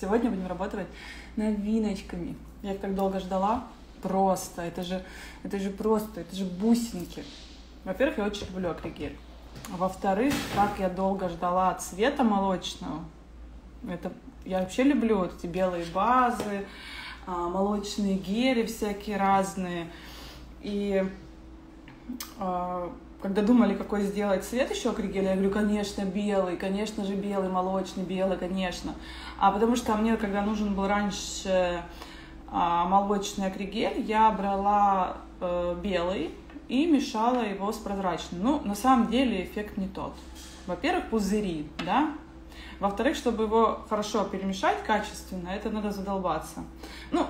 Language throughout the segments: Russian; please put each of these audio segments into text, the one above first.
Сегодня будем работать новиночками. Я их так долго ждала. Просто, это же, это же просто, это же бусинки. Во-первых, я очень люблю акригель. Во-вторых, как я долго ждала цвета молочного. Это я вообще люблю вот эти белые базы, а, молочные гели всякие разные. И а, когда думали, какой сделать цвет еще акригеля, я говорю, конечно, белый, конечно же белый, молочный, белый, конечно. А потому что мне, когда нужен был раньше а, молочный акригель, я брала э, белый и мешала его с прозрачным. Ну, на самом деле эффект не тот. Во-первых, пузыри, да, во-вторых, чтобы его хорошо перемешать качественно, это надо задолбаться. Ну,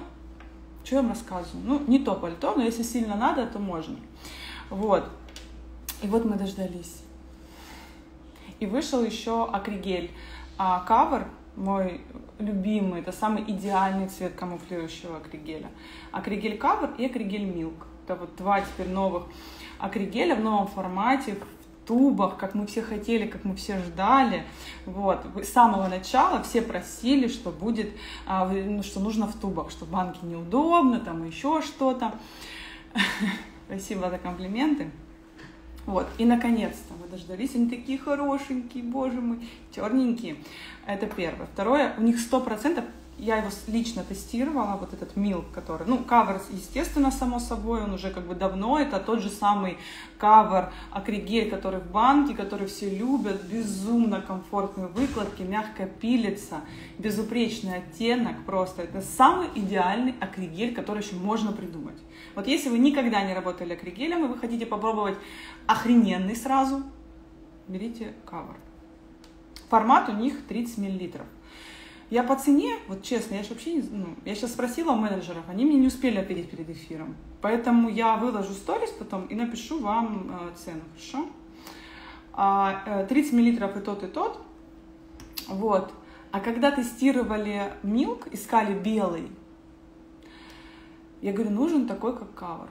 что я вам рассказываю? Ну, не то пальто, но если сильно надо, то можно. Вот. И вот мы дождались. И вышел еще акригель. А кавер мой любимый, это самый идеальный цвет камуфлирующего акригеля. Акригель кавер и акригель милк. Это вот два теперь новых акригеля в новом формате, в тубах, как мы все хотели, как мы все ждали. Вот. С самого начала все просили, что будет, а, ну, что нужно в тубах, что банки неудобно, там еще что-то. Спасибо за комплименты. Вот, и наконец-то мы дождались, они такие хорошенькие, боже мой, черненькие. Это первое. Второе, у них сто процентов я его лично тестировала, вот этот мил, который, ну, кавер, естественно, само собой, он уже как бы давно, это тот же самый кавер акригель, который в банке, который все любят, безумно комфортные выкладки, мягко пилится, безупречный оттенок просто, это самый идеальный акригель, который еще можно придумать. Вот если вы никогда не работали акригелем, и вы хотите попробовать охрененный сразу, берите кавер. Формат у них 30 миллилитров. Я по цене, вот честно, я же вообще не ну, я сейчас спросила у менеджеров, они мне не успели ответить перед эфиром. Поэтому я выложу сторис потом и напишу вам э, цену, хорошо? А, 30 э, миллилитров и тот, и тот. Вот. А когда тестировали милк, искали белый, я говорю, нужен такой, как кавер.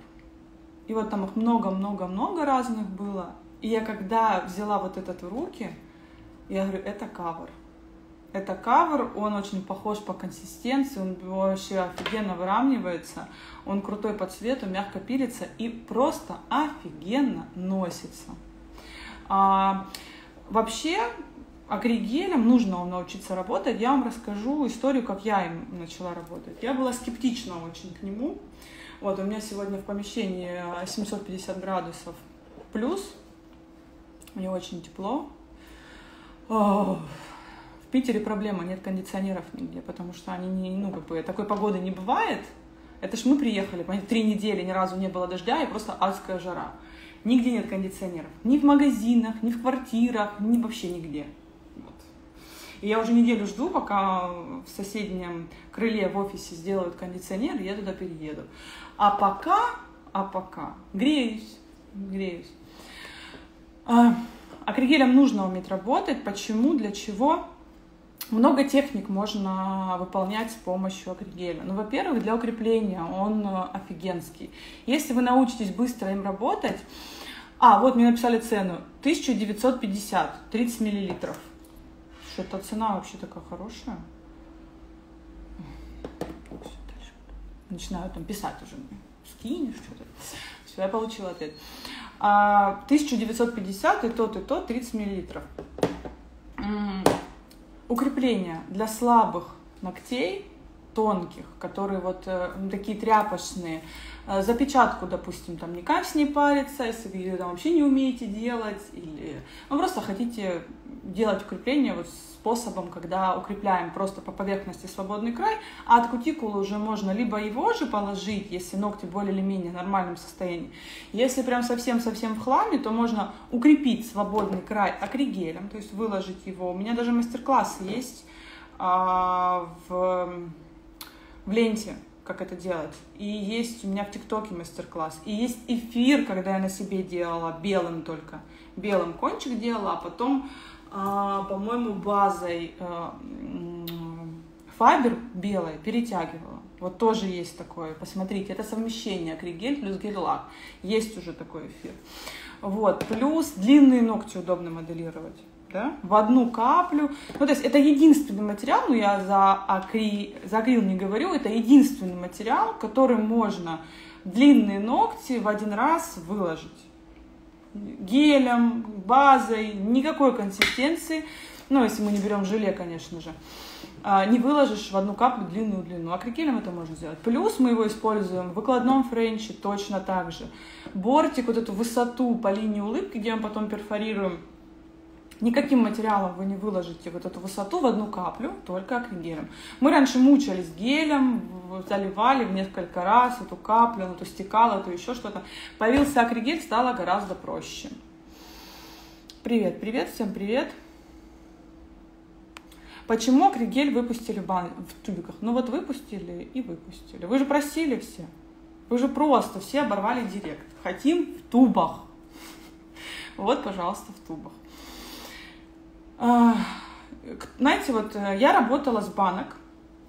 И вот там их много-много-много разных было. И я когда взяла вот этот в руки, я говорю, это кавер. Это кавер, он очень похож по консистенции, он вообще офигенно выравнивается, он крутой по цвету, мягко пилится и просто офигенно носится. А, вообще, акригелем нужно научиться работать. Я вам расскажу историю, как я им начала работать. Я была скептична очень к нему. Вот, у меня сегодня в помещении 750 градусов плюс. Мне очень тепло. В Питере проблема, нет кондиционеров нигде, потому что они не, ну, как бы, такой погоды не бывает. Это ж мы приехали, три недели ни разу не было дождя и просто адская жара. Нигде нет кондиционеров. Ни в магазинах, ни в квартирах, ни вообще нигде. Вот. И я уже неделю жду, пока в соседнем крыле в офисе сделают кондиционер, и я туда перееду. А пока, а пока греюсь, греюсь. А, акригелем нужно уметь работать. Почему, для чего? Много техник можно выполнять с помощью акригеля. Ну, во-первых, для укрепления он офигенский. Если вы научитесь быстро им работать... А, вот мне написали цену. 1950, 30 миллилитров. Что-то цена вообще такая хорошая. Начинаю там писать уже. Скинешь что-то. Все, я получила ответ. 1950 а, и тот, и тот 30 миллилитров. Укрепления для слабых ногтей, тонких, которые вот э, такие тряпочные. Э, запечатку, допустим, там никак с ней париться, если вы там вообще не умеете делать, или ну, просто хотите делать укрепление вот способом, когда укрепляем просто по поверхности свободный край, а от кутикулы уже можно либо его же положить, если ногти более или менее в нормальном состоянии. Если прям совсем-совсем в хламе, то можно укрепить свободный край акригелем, то есть выложить его. У меня даже мастер-классы есть а, в, в ленте как это делать. И есть у меня в ТикТоке мастер-класс. И есть эфир, когда я на себе делала белым только. Белым кончик делала, а потом, а, по-моему, базой а, фабер белой перетягивала. Вот тоже есть такое. Посмотрите, это совмещение акригель плюс гель-лак. Есть уже такой эфир. Вот. Плюс длинные ногти удобно моделировать. Да, в одну каплю. Ну, то есть это единственный материал, ну, я за, акри... за акрил не говорю, это единственный материал, который можно длинные ногти в один раз выложить. Гелем, базой, никакой консистенции. Ну, если мы не берем желе, конечно же. А, не выложишь в одну каплю длинную длину. Акрикелем это можно сделать. Плюс мы его используем в выкладном френче точно так же. Бортик, вот эту высоту по линии улыбки, где мы потом перфорируем, Никаким материалом вы не выложите вот эту высоту в одну каплю, только акригелем. Мы раньше мучались гелем, заливали в несколько раз эту каплю, ну то стекало, то еще что-то. Появился акригель, стало гораздо проще. Привет, привет, всем привет. Почему акригель выпустили в тюбиках? Ну вот выпустили и выпустили. Вы же просили все. Вы же просто все оборвали директ. Хотим в тубах. Вот, пожалуйста, в тубах. А, знаете, вот э, я работала с банок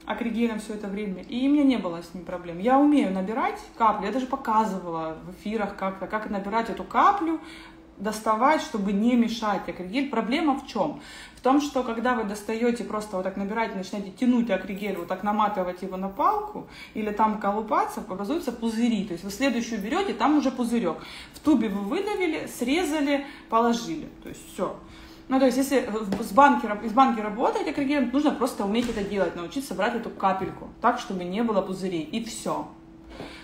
акригелем все это время, и у меня не было с ним проблем. Я умею набирать капли, я даже показывала в эфирах, как, как набирать эту каплю, доставать, чтобы не мешать акригель. Проблема в чем? В том, что когда вы достаете, просто вот так набираете, начинаете тянуть акригель, вот так наматывать его на палку или там колупаться, образуются пузыри. То есть вы следующую берете, там уже пузырек. В тубе вы выдавили, срезали, положили. То есть все. Ну, то есть, если с банки, из банки работаете акригелем, нужно просто уметь это делать, научиться брать эту капельку, так, чтобы не было пузырей, и все.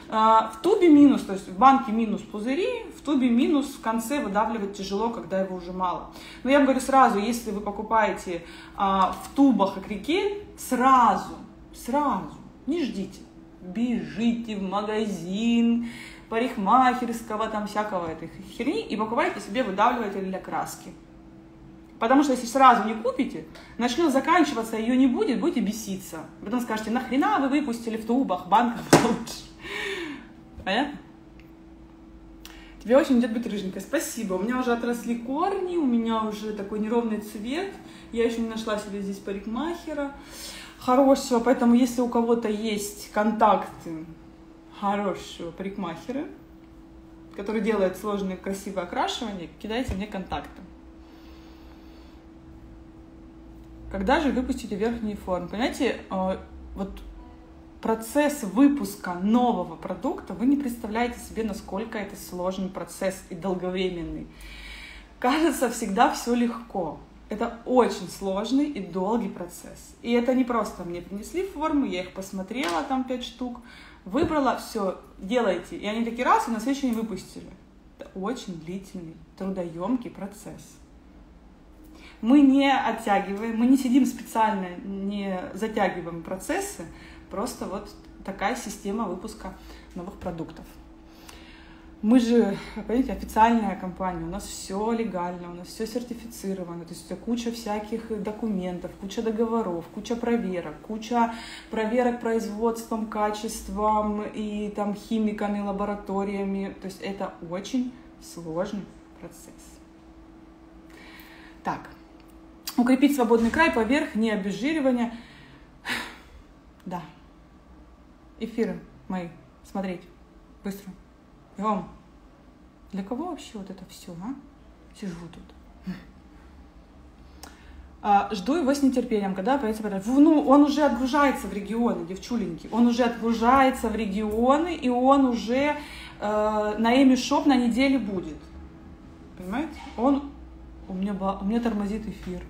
А, в тубе минус, то есть в банке минус пузыри, в тубе минус в конце выдавливать тяжело, когда его уже мало. Но я вам говорю сразу, если вы покупаете а, в тубах акригель, сразу, сразу, не ждите, бежите в магазин, парикмахерского, там всякого этой херни, и покупайте себе выдавливатель для краски. Потому что если сразу не купите, начнет заканчиваться, ее не будет, будете беситься. Потом скажете, нахрена вы выпустили в тубах, банках лучше. Понятно? Тебе очень идет быть рыженькой. Спасибо. У меня уже отросли корни, у меня уже такой неровный цвет. Я еще не нашла себе здесь парикмахера хорошего. Поэтому, если у кого-то есть контакты хорошего парикмахера, который делает сложные красивые окрашивания, кидайте мне контакты. Когда же выпустите верхние формы? Понимаете, э, вот процесс выпуска нового продукта, вы не представляете себе, насколько это сложный процесс и долговременный. Кажется, всегда все легко. Это очень сложный и долгий процесс. И это не просто мне принесли форму, я их посмотрела, там пять штук, выбрала, все, делайте. И они такие раз, и на следующий день выпустили. Это очень длительный, трудоемкий процесс мы не оттягиваем, мы не сидим специально, не затягиваем процессы, просто вот такая система выпуска новых продуктов. Мы же, понимаете, официальная компания, у нас все легально, у нас все сертифицировано, то есть куча всяких документов, куча договоров, куча проверок, куча проверок производством, качеством и там химиками, лабораториями, то есть это очень сложный процесс. Так, Укрепить свободный край поверх, не обезжиривание. Да. Эфиры мои. Смотреть. Быстро. Бегом. Для кого вообще вот это все, а? Сижу тут. А, жду его с нетерпением, когда появится. Ну, он уже отгружается в регионы, девчуленьки. Он уже отгружается в регионы, и он уже э, на Эми Шоп на неделе будет. Понимаете? Он... У меня, у меня тормозит эфир.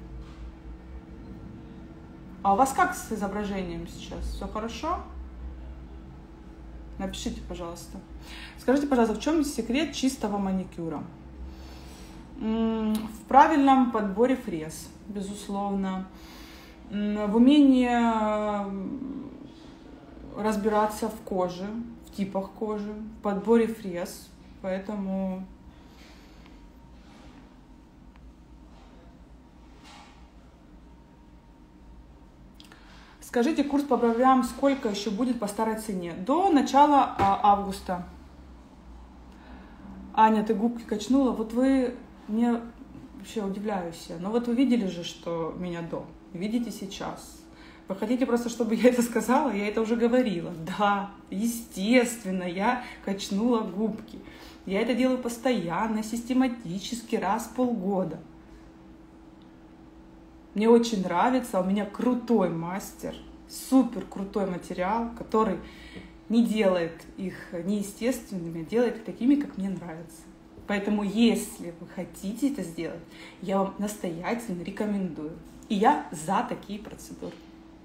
А у вас как с изображением сейчас? Все хорошо? Напишите, пожалуйста. Скажите, пожалуйста, в чем секрет чистого маникюра? В правильном подборе фрез, безусловно. В умении разбираться в коже, в типах кожи, в подборе фрез. Поэтому Скажите, курс по бровям сколько еще будет по старой цене? До начала а, августа. Аня, ты губки качнула. Вот вы, мне вообще удивляюсь. Но вот вы видели же, что меня до. Видите сейчас. Вы хотите просто, чтобы я это сказала? Я это уже говорила. Да, естественно, я качнула губки. Я это делаю постоянно, систематически, раз в полгода. Мне очень нравится, у меня крутой мастер, супер крутой материал, который не делает их неестественными, а делает их такими, как мне нравится. Поэтому, если вы хотите это сделать, я вам настоятельно рекомендую. И я за такие процедуры,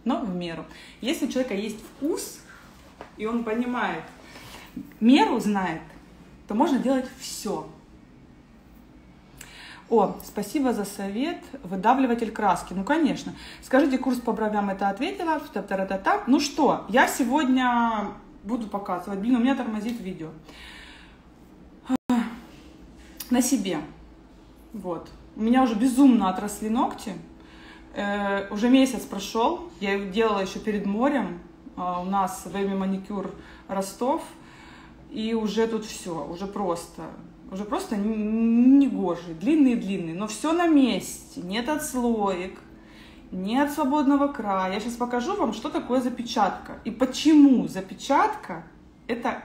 но в меру. Если у человека есть вкус, и он понимает, меру знает, то можно делать все. О, спасибо за совет. Выдавливатель краски. Ну, конечно. Скажите, курс по бровям это ответила. Та -та -та -та. Ну что, я сегодня буду показывать. Блин, у меня тормозит видео. На себе. Вот. У меня уже безумно отросли ногти. Э, уже месяц прошел. Я их делала еще перед морем. Э, у нас время маникюр Ростов. И уже тут все, уже просто, уже просто не гожи, длинные-длинные, но все на месте, нет отслоек, нет свободного края. Я сейчас покажу вам, что такое запечатка и почему запечатка это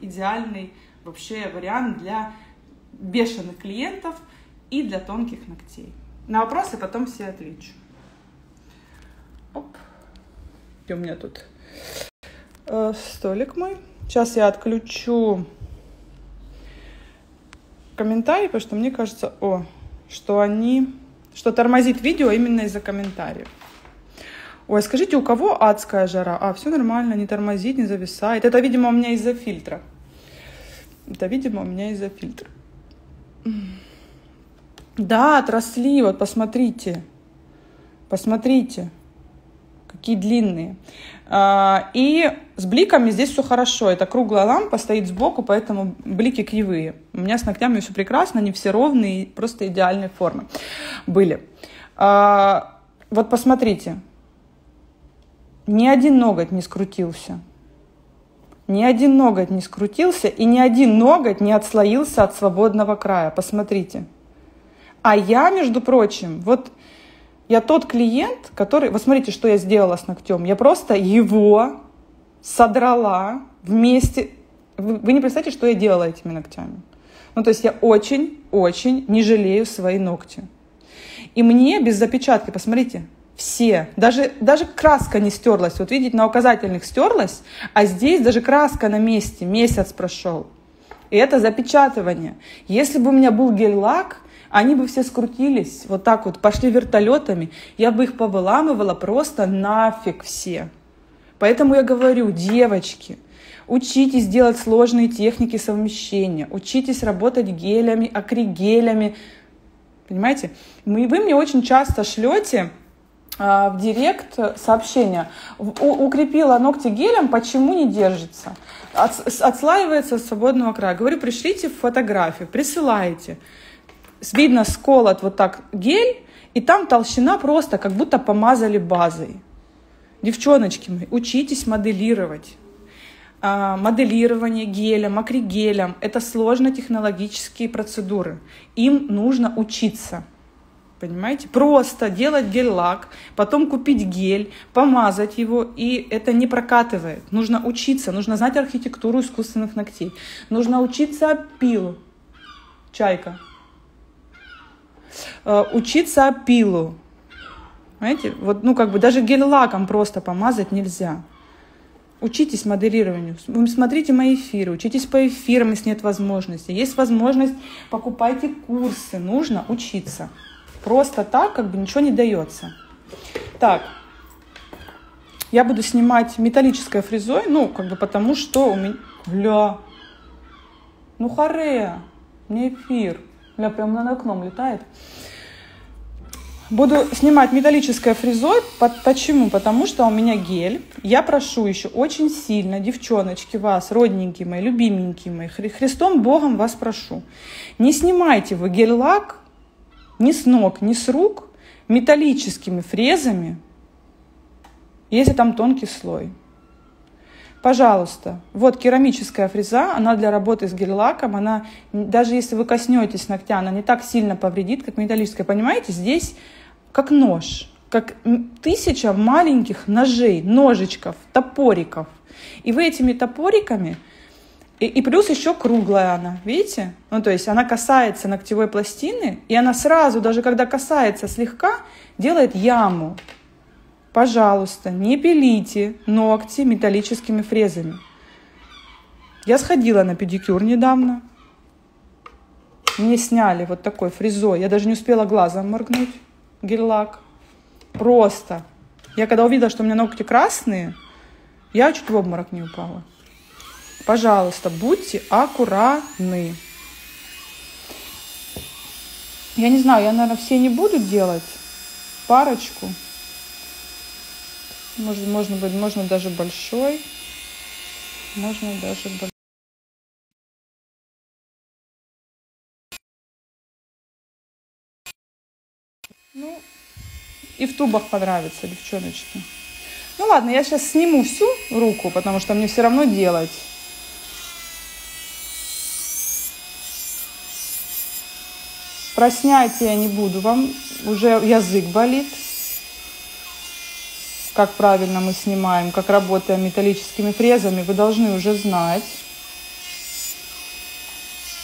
идеальный вообще вариант для бешеных клиентов и для тонких ногтей. На вопросы потом все отвечу. Оп. И у меня тут э, столик мой. Сейчас я отключу комментарии, потому что мне кажется, о, что они, что тормозит видео именно из-за комментариев. Ой, скажите, у кого адская жара? А, все нормально, не тормозит, не зависает. Это, видимо, у меня из-за фильтра. Это, видимо, у меня из-за фильтра. Да, отросли, вот посмотрите. Посмотрите, какие длинные. А, и с бликами здесь все хорошо. Это круглая лампа, стоит сбоку, поэтому блики кривые. У меня с ногтями все прекрасно, они все ровные, просто идеальной формы были. А, вот посмотрите. Ни один ноготь не скрутился. Ни один ноготь не скрутился, и ни один ноготь не отслоился от свободного края. Посмотрите. А я, между прочим, вот я тот клиент, который... Вот смотрите, что я сделала с ногтем. Я просто его содрала вместе... Вы, вы не представляете, что я делала этими ногтями. Ну, то есть я очень-очень не жалею свои ногти. И мне без запечатки, посмотрите, все, даже, даже краска не стерлась. Вот видите, на указательных стерлась, а здесь даже краска на месте, месяц прошел. И это запечатывание. Если бы у меня был гель-лак, они бы все скрутились, вот так вот, пошли вертолетами, я бы их повыламывала просто нафиг все. Поэтому я говорю, девочки, учитесь делать сложные техники совмещения, учитесь работать гелями, акригелями, понимаете? вы мне очень часто шлете а, в директ сообщение. Укрепила ногти гелем, почему не держится? отслаивается с свободного края. Говорю, пришлите фотографию, присылайте видно сколот вот так гель, и там толщина просто как будто помазали базой. Девчоночки мои, учитесь моделировать. А, моделирование гелем, акригелем – это сложно-технологические процедуры. Им нужно учиться. Понимаете? Просто делать гель-лак, потом купить гель, помазать его, и это не прокатывает. Нужно учиться, нужно знать архитектуру искусственных ногтей. Нужно учиться пилу. Чайка. Э, учиться опилу. Понимаете? Вот, ну, как бы даже гель-лаком просто помазать нельзя. Учитесь моделированию. Смотрите мои эфиры, учитесь по эфирам, если нет возможности. Есть возможность, покупайте курсы. Нужно учиться. Просто так как бы ничего не дается. Так, я буду снимать металлической фрезой, ну, как бы потому что у меня... Бля, ну харе, не эфир. Бля, прям над окном летает. Буду снимать металлической фрезой. Почему? Потому что у меня гель. Я прошу еще очень сильно, девчоночки, вас, родненькие мои, любименькие мои, Христом Богом вас прошу. Не снимайте вы гель-лак ни с ног, ни с рук металлическими фрезами, если там тонкий слой. Пожалуйста, вот керамическая фреза, она для работы с гель-лаком, она, даже если вы коснетесь ногтя, она не так сильно повредит, как металлическая. Понимаете, здесь как нож, как тысяча маленьких ножей, ножичков, топориков. И вы этими топориками И, и плюс еще круглая она, видите? Ну, то есть она касается ногтевой пластины, и она сразу, даже когда касается слегка, делает яму. Пожалуйста, не пилите ногти металлическими фрезами. Я сходила на педикюр недавно. Мне сняли вот такой фрезой. Я даже не успела глазом моргнуть. Гель-лак. Просто. Я когда увидела, что у меня ногти красные, я чуть в обморок не упала. Пожалуйста, будьте аккуратны. Я не знаю, я, наверное, все не буду делать. Парочку. Может, можно быть, можно даже большой. Можно даже большой. Ну, и в тубах понравится, девчоночки. Ну ладно, я сейчас сниму всю руку, потому что мне все равно делать. Про снятие я не буду, вам уже язык болит. Как правильно мы снимаем, как работаем металлическими фрезами, вы должны уже знать.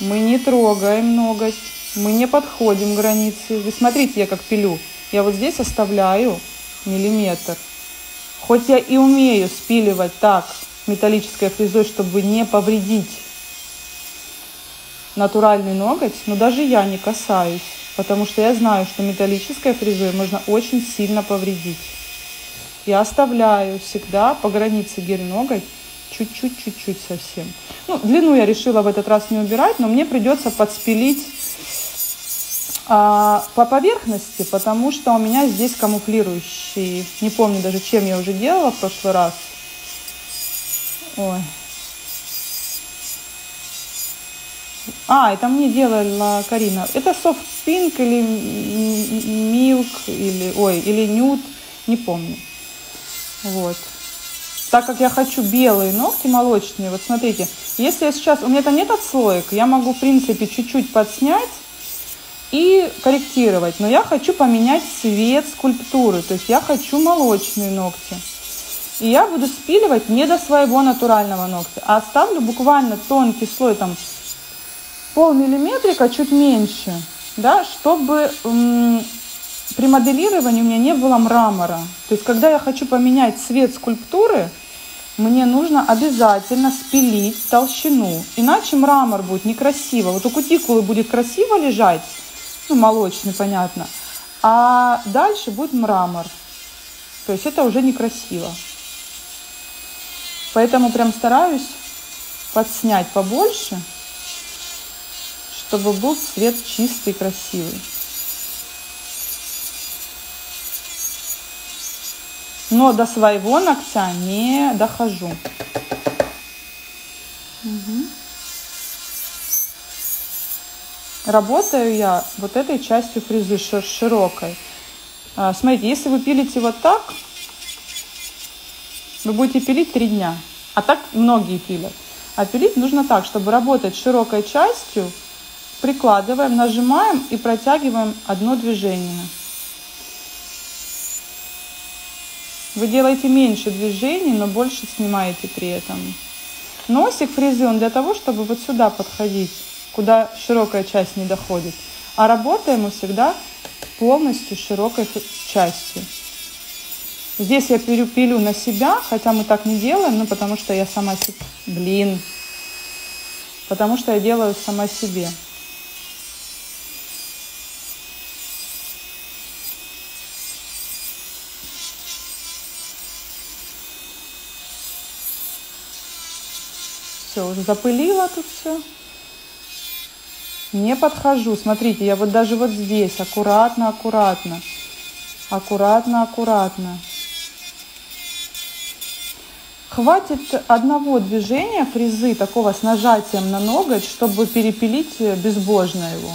Мы не трогаем ноготь, мы не подходим к границе. Вы смотрите, я как пилю. Я вот здесь оставляю миллиметр. Хоть я и умею спиливать так металлической фрезой, чтобы не повредить натуральный ноготь, но даже я не касаюсь, потому что я знаю, что металлической фрезой можно очень сильно повредить. Я оставляю всегда по границе гель-ноготь чуть-чуть, чуть-чуть совсем. Ну, длину я решила в этот раз не убирать, но мне придется подспилить а, по поверхности, потому что у меня здесь камуфлирующий. Не помню даже, чем я уже делала в прошлый раз. Ой, А, это мне делала Карина. Это soft pink или milk, или, ой, или nude, не помню. Вот. Так как я хочу белые ногти молочные, вот смотрите, если я сейчас, у меня там нет отслоек, я могу, в принципе, чуть-чуть подснять и корректировать. Но я хочу поменять цвет скульптуры, то есть я хочу молочные ногти. И я буду спиливать не до своего натурального ногтя, а оставлю буквально тонкий слой там полмиллиметрика, чуть меньше, да, чтобы при моделировании у меня не было мрамора. То есть, когда я хочу поменять цвет скульптуры, мне нужно обязательно спилить толщину, иначе мрамор будет некрасиво. Вот у кутикулы будет красиво лежать, ну, молочный, понятно, а дальше будет мрамор. То есть это уже некрасиво. Поэтому прям стараюсь подснять побольше – чтобы был цвет чистый, красивый. Но до своего ногтя не дохожу. Угу. Работаю я вот этой частью фрезы широкой. А, смотрите, если вы пилите вот так, вы будете пилить три дня. А так многие пилят. А пилить нужно так, чтобы работать широкой частью – прикладываем, нажимаем и протягиваем одно движение. Вы делаете меньше движений, но больше снимаете при этом. Носик фрезы, он для того, чтобы вот сюда подходить, куда широкая часть не доходит. А работаем мы всегда полностью широкой частью. Здесь я пилю на себя, хотя мы так не делаем, ну потому что я сама себе... Блин. Потому что я делаю сама себе. Все, уже запылила тут все. Не подхожу. Смотрите, я вот даже вот здесь аккуратно, аккуратно. Аккуратно, аккуратно. Хватит одного движения фрезы, такого с нажатием на ноготь, чтобы перепилить безбожно его.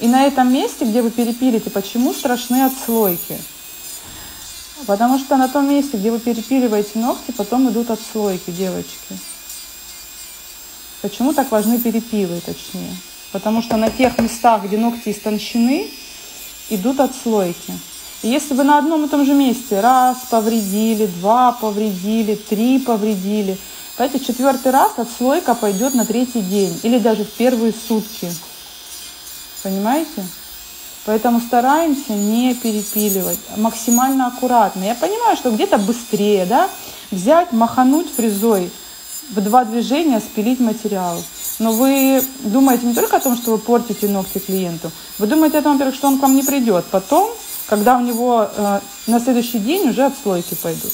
И на этом месте, где вы перепилите, почему страшны отслойки? Потому что на том месте, где вы перепиливаете ногти, потом идут отслойки, девочки. Почему так важны перепилы, точнее? Потому что на тех местах, где ногти истончены, идут отслойки. И если вы на одном и том же месте раз повредили, два повредили, три повредили, Понимаете, четвертый раз отслойка пойдет на третий день или даже в первые сутки. Понимаете? Поэтому стараемся не перепиливать, максимально аккуратно. Я понимаю, что где-то быстрее, да, взять, махануть фрезой, в два движения спилить материал. Но вы думаете не только о том, что вы портите ногти клиенту, вы думаете о том, во-первых, что он к вам не придет. Потом, когда у него э, на следующий день уже отслойки пойдут.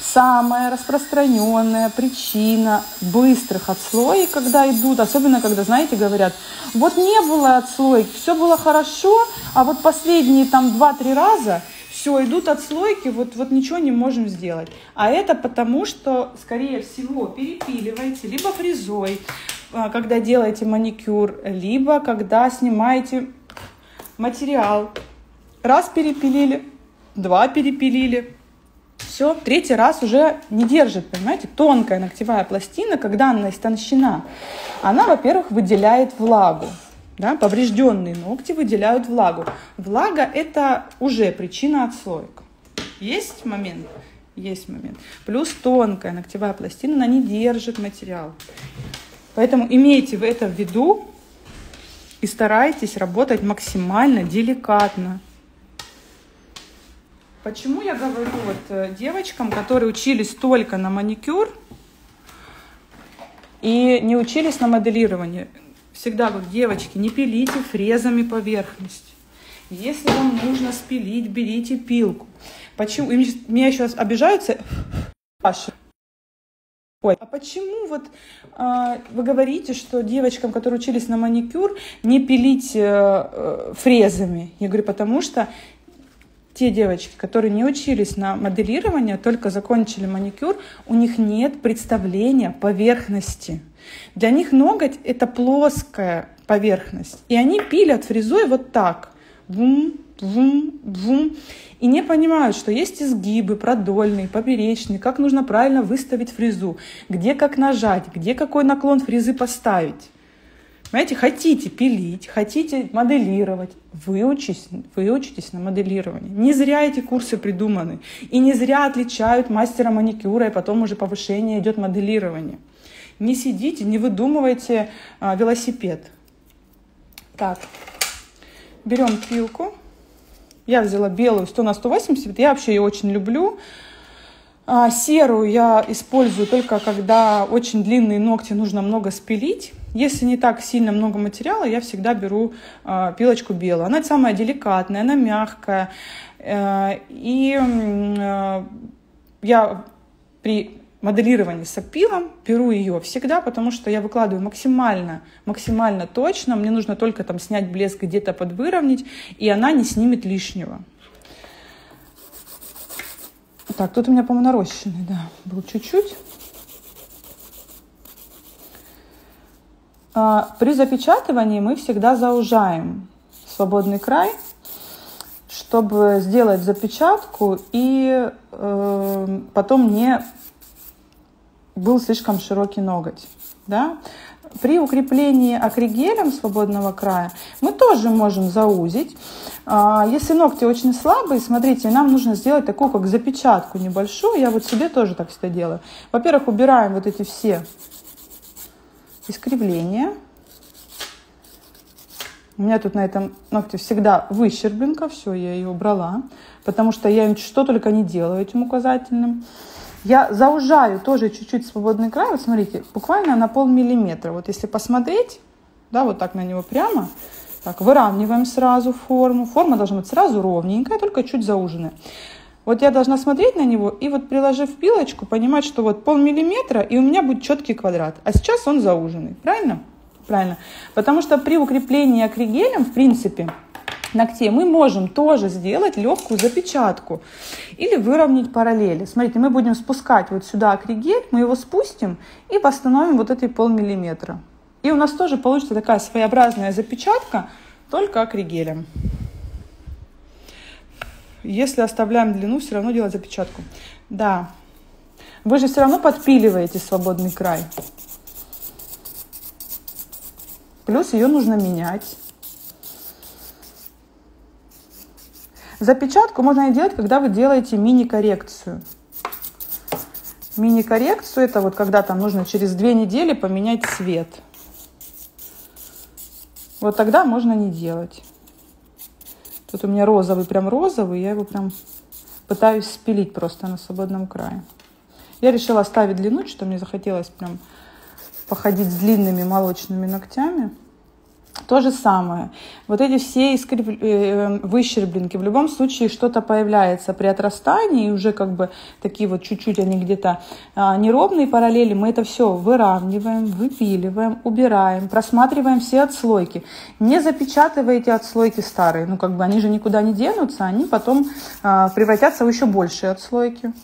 Самая распространенная причина быстрых отслоек, когда идут, особенно когда, знаете, говорят, вот не было отслойки, все было хорошо, а вот последние там 2-3 раза все, идут отслойки, вот, вот ничего не можем сделать. А это потому, что, скорее всего, перепиливаете либо фрезой, а, когда делаете маникюр, либо когда снимаете материал. Раз перепилили, два перепилили, все, третий раз уже не держит, понимаете, тонкая ногтевая пластина, когда она истончена, она, во-первых, выделяет влагу, да, поврежденные ногти выделяют влагу. Влага – это уже причина отслоек. Есть момент? Есть момент. Плюс тонкая ногтевая пластина, она не держит материал. Поэтому имейте в это в виду и старайтесь работать максимально деликатно. Почему я говорю вот э, девочкам, которые учились только на маникюр и не учились на моделирование? Всегда говорю, девочки, не пилите фрезами поверхность. Если вам нужно спилить, берите пилку. Почему? И меня еще обижаются. Ой, а почему вот э, вы говорите, что девочкам, которые учились на маникюр, не пилить э, э, фрезами? Я говорю, потому что те девочки, которые не учились на моделирование, только закончили маникюр, у них нет представления поверхности. Для них ноготь — это плоская поверхность. И они пилят фрезой вот так. Бум, бум, бум. И не понимают, что есть изгибы продольные, поперечные, как нужно правильно выставить фрезу, где как нажать, где какой наклон фрезы поставить. Понимаете, хотите пилить, хотите моделировать, выучитесь, выучитесь на моделирование. Не зря эти курсы придуманы. И не зря отличают мастера маникюра, и потом уже повышение идет моделирование. Не сидите, не выдумывайте а, велосипед. Так, берем пилку. Я взяла белую 100 на 180, я вообще ее очень люблю. А, серую я использую только когда очень длинные ногти нужно много спилить. Если не так сильно много материала, я всегда беру э, пилочку белую. Она самая деликатная, она мягкая. Э, и э, я при моделировании с апилом беру ее всегда, потому что я выкладываю максимально, максимально точно. Мне нужно только там снять блеск, где-то подвыровнять, и она не снимет лишнего. Так, тут у меня, по-моему, нарощенный, да, был чуть-чуть. А, при запечатывании мы всегда заужаем свободный край, чтобы сделать запечатку и э, потом не был слишком широкий ноготь. Да? При укреплении акригелем свободного края мы тоже можем заузить. А, если ногти очень слабые, смотрите, нам нужно сделать такую как запечатку небольшую. Я вот себе тоже так всегда делаю. Во-первых, убираем вот эти все искривление. У меня тут на этом ногте всегда выщербленка, все, я ее убрала, потому что я им что только не делаю этим указательным. Я заужаю тоже чуть-чуть свободный край, вот смотрите, буквально на полмиллиметра. Вот если посмотреть, да, вот так на него прямо, так, выравниваем сразу форму. Форма должна быть сразу ровненькая, только чуть зауженная. Вот я должна смотреть на него и вот приложив пилочку, понимать, что вот полмиллиметра, и у меня будет четкий квадрат. А сейчас он зауженный. Правильно? Правильно. Потому что при укреплении акригелем, в принципе, ногтей мы можем тоже сделать легкую запечатку или выровнять параллели. Смотрите, мы будем спускать вот сюда акригель, мы его спустим и восстановим вот этой полмиллиметра. И у нас тоже получится такая своеобразная запечатка, только акригелем. Если оставляем длину, все равно делать запечатку. Да. Вы же все равно подпиливаете свободный край. Плюс ее нужно менять. Запечатку можно делать, когда вы делаете мини-коррекцию. мини-коррекцию. Это вот когда там нужно через две недели поменять цвет. Вот тогда можно не делать. Тут у меня розовый, прям розовый. Я его прям пытаюсь спилить просто на свободном крае. Я решила оставить длину, что мне захотелось прям походить с длинными молочными ногтями. То же самое. Вот эти все искреп... Э, выщербленки, в любом случае что-то появляется при отрастании, и уже как бы такие вот чуть-чуть они где-то а, неровные параллели, мы это все выравниваем, выпиливаем, убираем, просматриваем все отслойки. Не запечатывайте отслойки старые, ну как бы они же никуда не денутся, они потом а, превратятся в еще большие отслойки.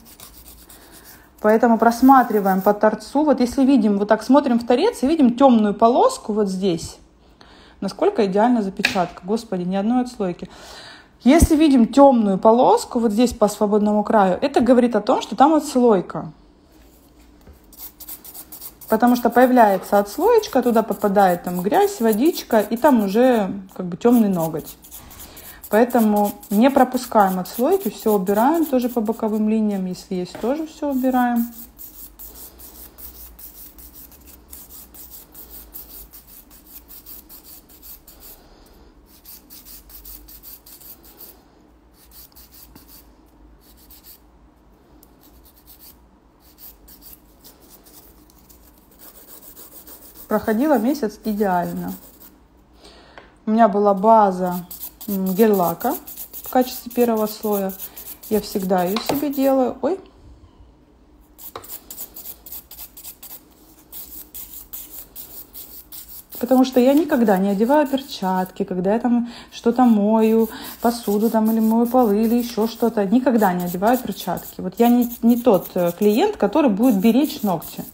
Поэтому просматриваем по торцу. Вот если видим, вот так смотрим в торец и видим темную полоску вот здесь, Насколько идеальна запечатка. Господи, ни одной отслойки. Если видим темную полоску вот здесь по свободному краю, это говорит о том, что там отслойка. Потому что появляется отслоечка, туда попадает там грязь, водичка, и там уже как бы темный ноготь. Поэтому не пропускаем отслойки, все убираем тоже по боковым линиям, если есть, тоже все убираем. Проходила месяц идеально. У меня была база гель-лака в качестве первого слоя. Я всегда ее себе делаю. Ой. Потому что я никогда не одеваю перчатки, когда я там что-то мою, посуду там или мою полы или еще что-то. Никогда не одеваю перчатки. Вот я не, не тот э, клиент, который будет беречь ногти.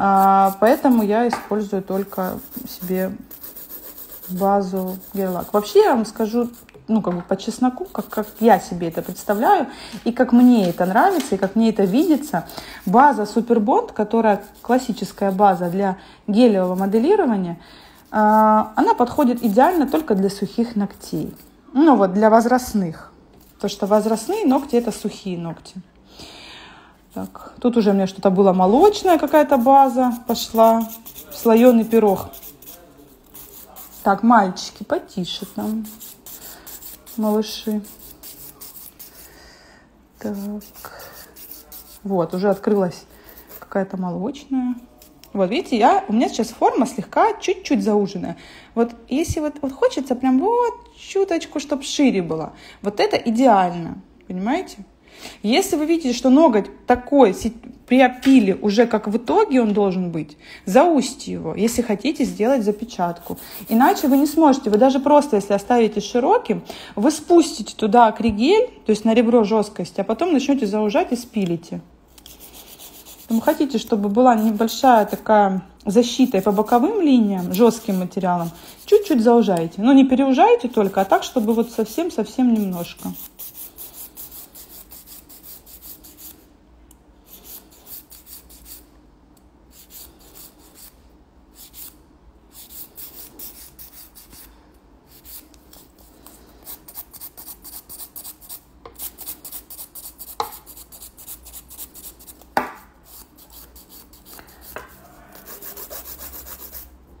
А, поэтому я использую только себе базу гель-лак. Вообще я вам скажу, ну, как бы по чесноку, как, как я себе это представляю, и как мне это нравится, и как мне это видится. База Супербонд, которая классическая база для гелевого моделирования, а, она подходит идеально только для сухих ногтей. Ну, вот для возрастных. Потому что возрастные ногти – это сухие ногти. Так, тут уже у меня что-то было молочная какая-то база пошла. Слоеный пирог. Так, мальчики, потише там. Малыши. Так. Вот, уже открылась какая-то молочная. Вот, видите, я, у меня сейчас форма слегка чуть-чуть зауженная. Вот если вот, вот хочется прям вот чуточку, чтобы шире была. Вот это идеально, понимаете? Если вы видите, что ноготь такой при опиле уже как в итоге он должен быть, заустьте его, если хотите сделать запечатку. Иначе вы не сможете, вы даже просто, если оставите широким, вы спустите туда акригель, то есть на ребро жесткость, а потом начнете заужать и спилите. Вы хотите, чтобы была небольшая такая защита и по боковым линиям, жестким материалом, чуть-чуть заужаете. Но не переужаете только, а так, чтобы вот совсем-совсем немножко.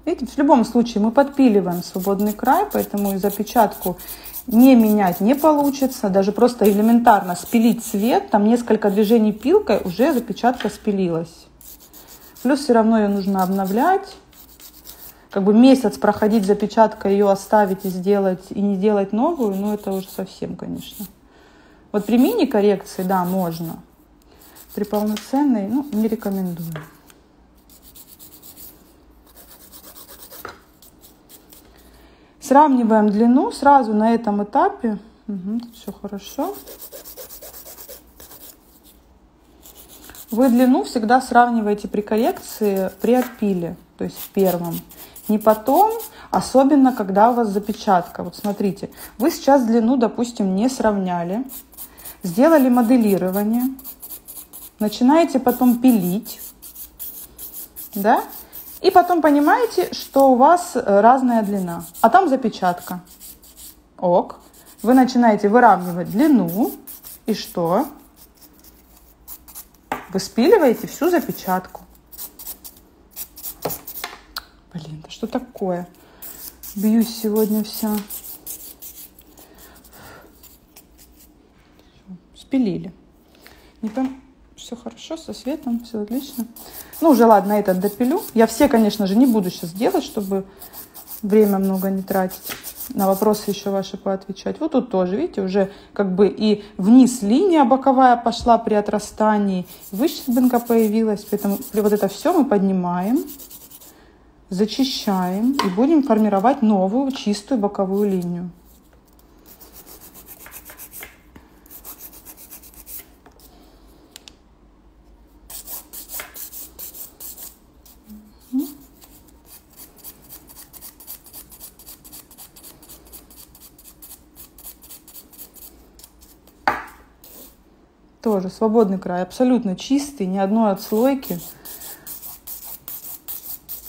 Видите, в любом случае мы подпиливаем свободный край, поэтому и запечатку не менять не получится. Даже просто элементарно спилить цвет, там несколько движений пилкой, уже запечатка спилилась. Плюс все равно ее нужно обновлять. Как бы месяц проходить запечатка, ее оставить и сделать, и не делать новую, ну это уже совсем, конечно. Вот при мини-коррекции, да, можно. При полноценной, ну, не рекомендую. Сравниваем длину сразу на этом этапе. Угу, все хорошо. Вы длину всегда сравниваете при коррекции при отпиле, то есть в первом. Не потом, особенно когда у вас запечатка. Вот смотрите, вы сейчас длину, допустим, не сравняли, сделали моделирование, начинаете потом пилить, да, и потом понимаете, что у вас э, разная длина, а там запечатка. Ок. Вы начинаете выравнивать длину. И что? вы спиливаете всю запечатку. Блин, да что такое? Бьюсь сегодня вся. Спилили. Не пом... Все хорошо, со светом, все отлично. Ну, уже ладно, этот допилю. Я все, конечно же, не буду сейчас делать, чтобы время много не тратить. На вопросы еще ваши поотвечать. Вот тут тоже, видите, уже как бы и вниз линия боковая пошла при отрастании, выщербинка появилась. Поэтому вот это все мы поднимаем, зачищаем и будем формировать новую чистую боковую линию. Тоже свободный край, абсолютно чистый, ни одной отслойки.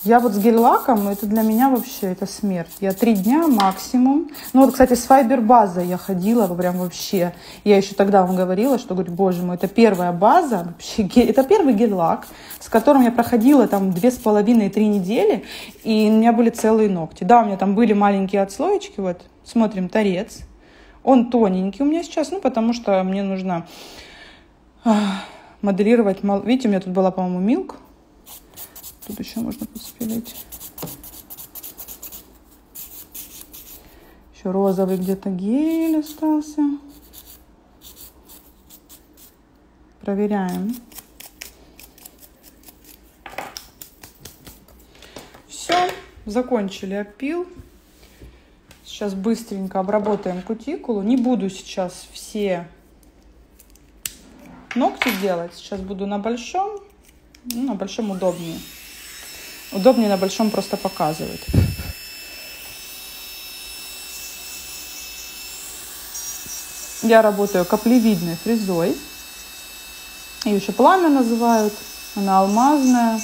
Я вот с гель-лаком, это для меня вообще это смерть. Я три дня максимум. Ну вот, кстати, с файбер-базой я ходила прям вообще. Я еще тогда вам говорила, что, говорю, боже мой, это первая база, вообще, это первый гель-лак, с которым я проходила там две с половиной-три недели, и у меня были целые ногти. Да, у меня там были маленькие отслоечки, вот, смотрим, торец. Он тоненький у меня сейчас, ну, потому что мне нужно моделировать. Видите, у меня тут была, по-моему, милк. Тут еще можно подспилить. Еще розовый где-то гель остался. Проверяем. Все, закончили опил. Сейчас быстренько обработаем кутикулу. Не буду сейчас все ногти делать. Сейчас буду на большом. Ну, на большом удобнее. Удобнее на большом просто показывать. Я работаю каплевидной фрезой. Ее еще пламя называют. Она алмазная.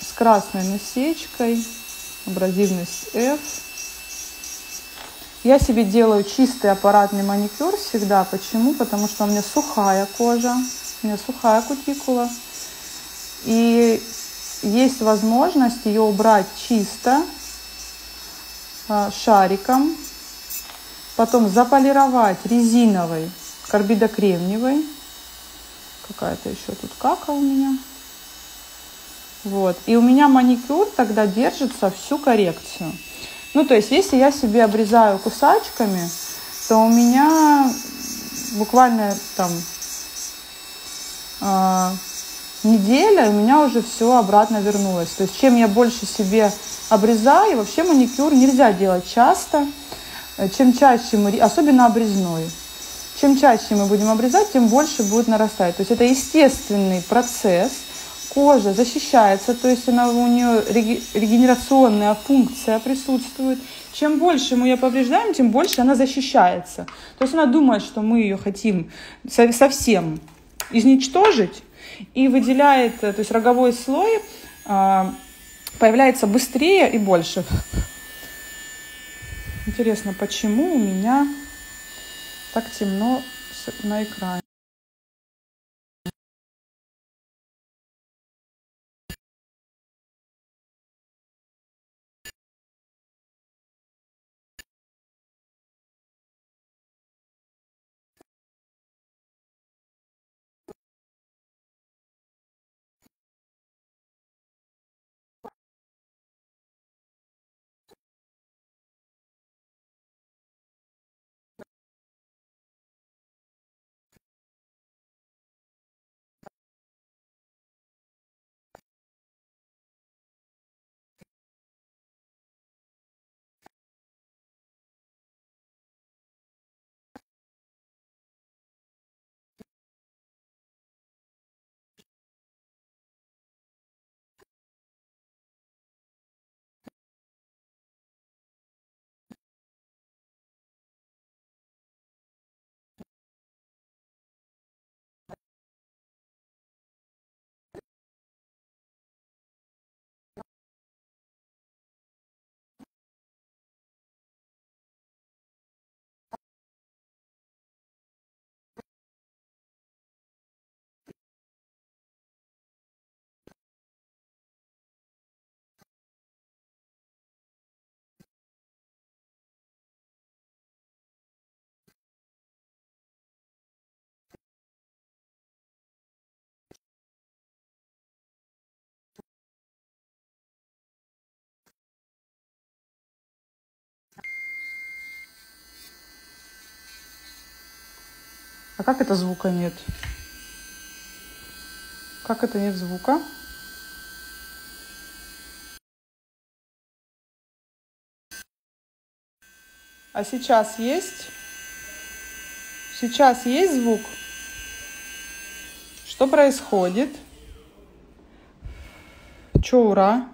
С красной насечкой. Абразивность F. Я себе делаю чистый аппаратный маникюр всегда. Почему? Потому что у меня сухая кожа, у меня сухая кутикула. И есть возможность ее убрать чисто а, шариком, потом заполировать резиновой карбидокремниевой. Какая-то еще тут кака у меня. Вот. И у меня маникюр тогда держится всю коррекцию. Ну, то есть, если я себе обрезаю кусачками, то у меня буквально там э, неделя, у меня уже все обратно вернулось. То есть, чем я больше себе обрезаю, вообще маникюр нельзя делать часто. Чем чаще мы, особенно обрезной, чем чаще мы будем обрезать, тем больше будет нарастать. То есть это естественный процесс, кожа защищается, то есть она, у нее регенерационная функция присутствует. Чем больше мы ее повреждаем, тем больше она защищается. То есть она думает, что мы ее хотим совсем изничтожить и выделяет, то есть роговой слой а, появляется быстрее и больше. Интересно, почему у меня так темно на экране? А как это звука нет? Как это нет звука? А сейчас есть? Сейчас есть звук? Что происходит? Че, ура?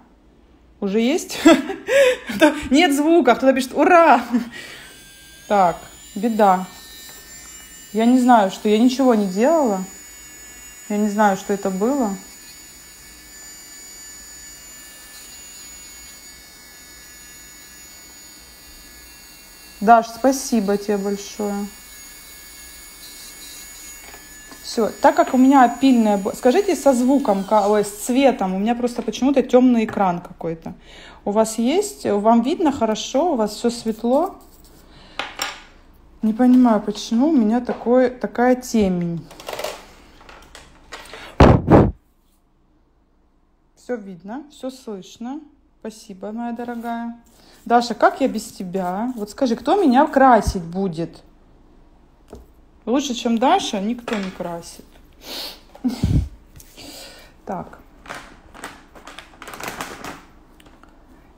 Уже есть? Нет звука, кто-то пишет «Ура!» Так, беда. Я не знаю, что я ничего не делала. Я не знаю, что это было. Даш, спасибо тебе большое. Все, так как у меня опильная... Скажите со звуком, ой, с цветом. У меня просто почему-то темный экран какой-то. У вас есть? Вам видно хорошо? У вас все светло? Не понимаю, почему у меня такой, такая темень. Все видно, все слышно. Спасибо, моя дорогая. Даша, как я без тебя? Вот скажи, кто меня красить будет? Лучше, чем Даша, никто не красит. Так.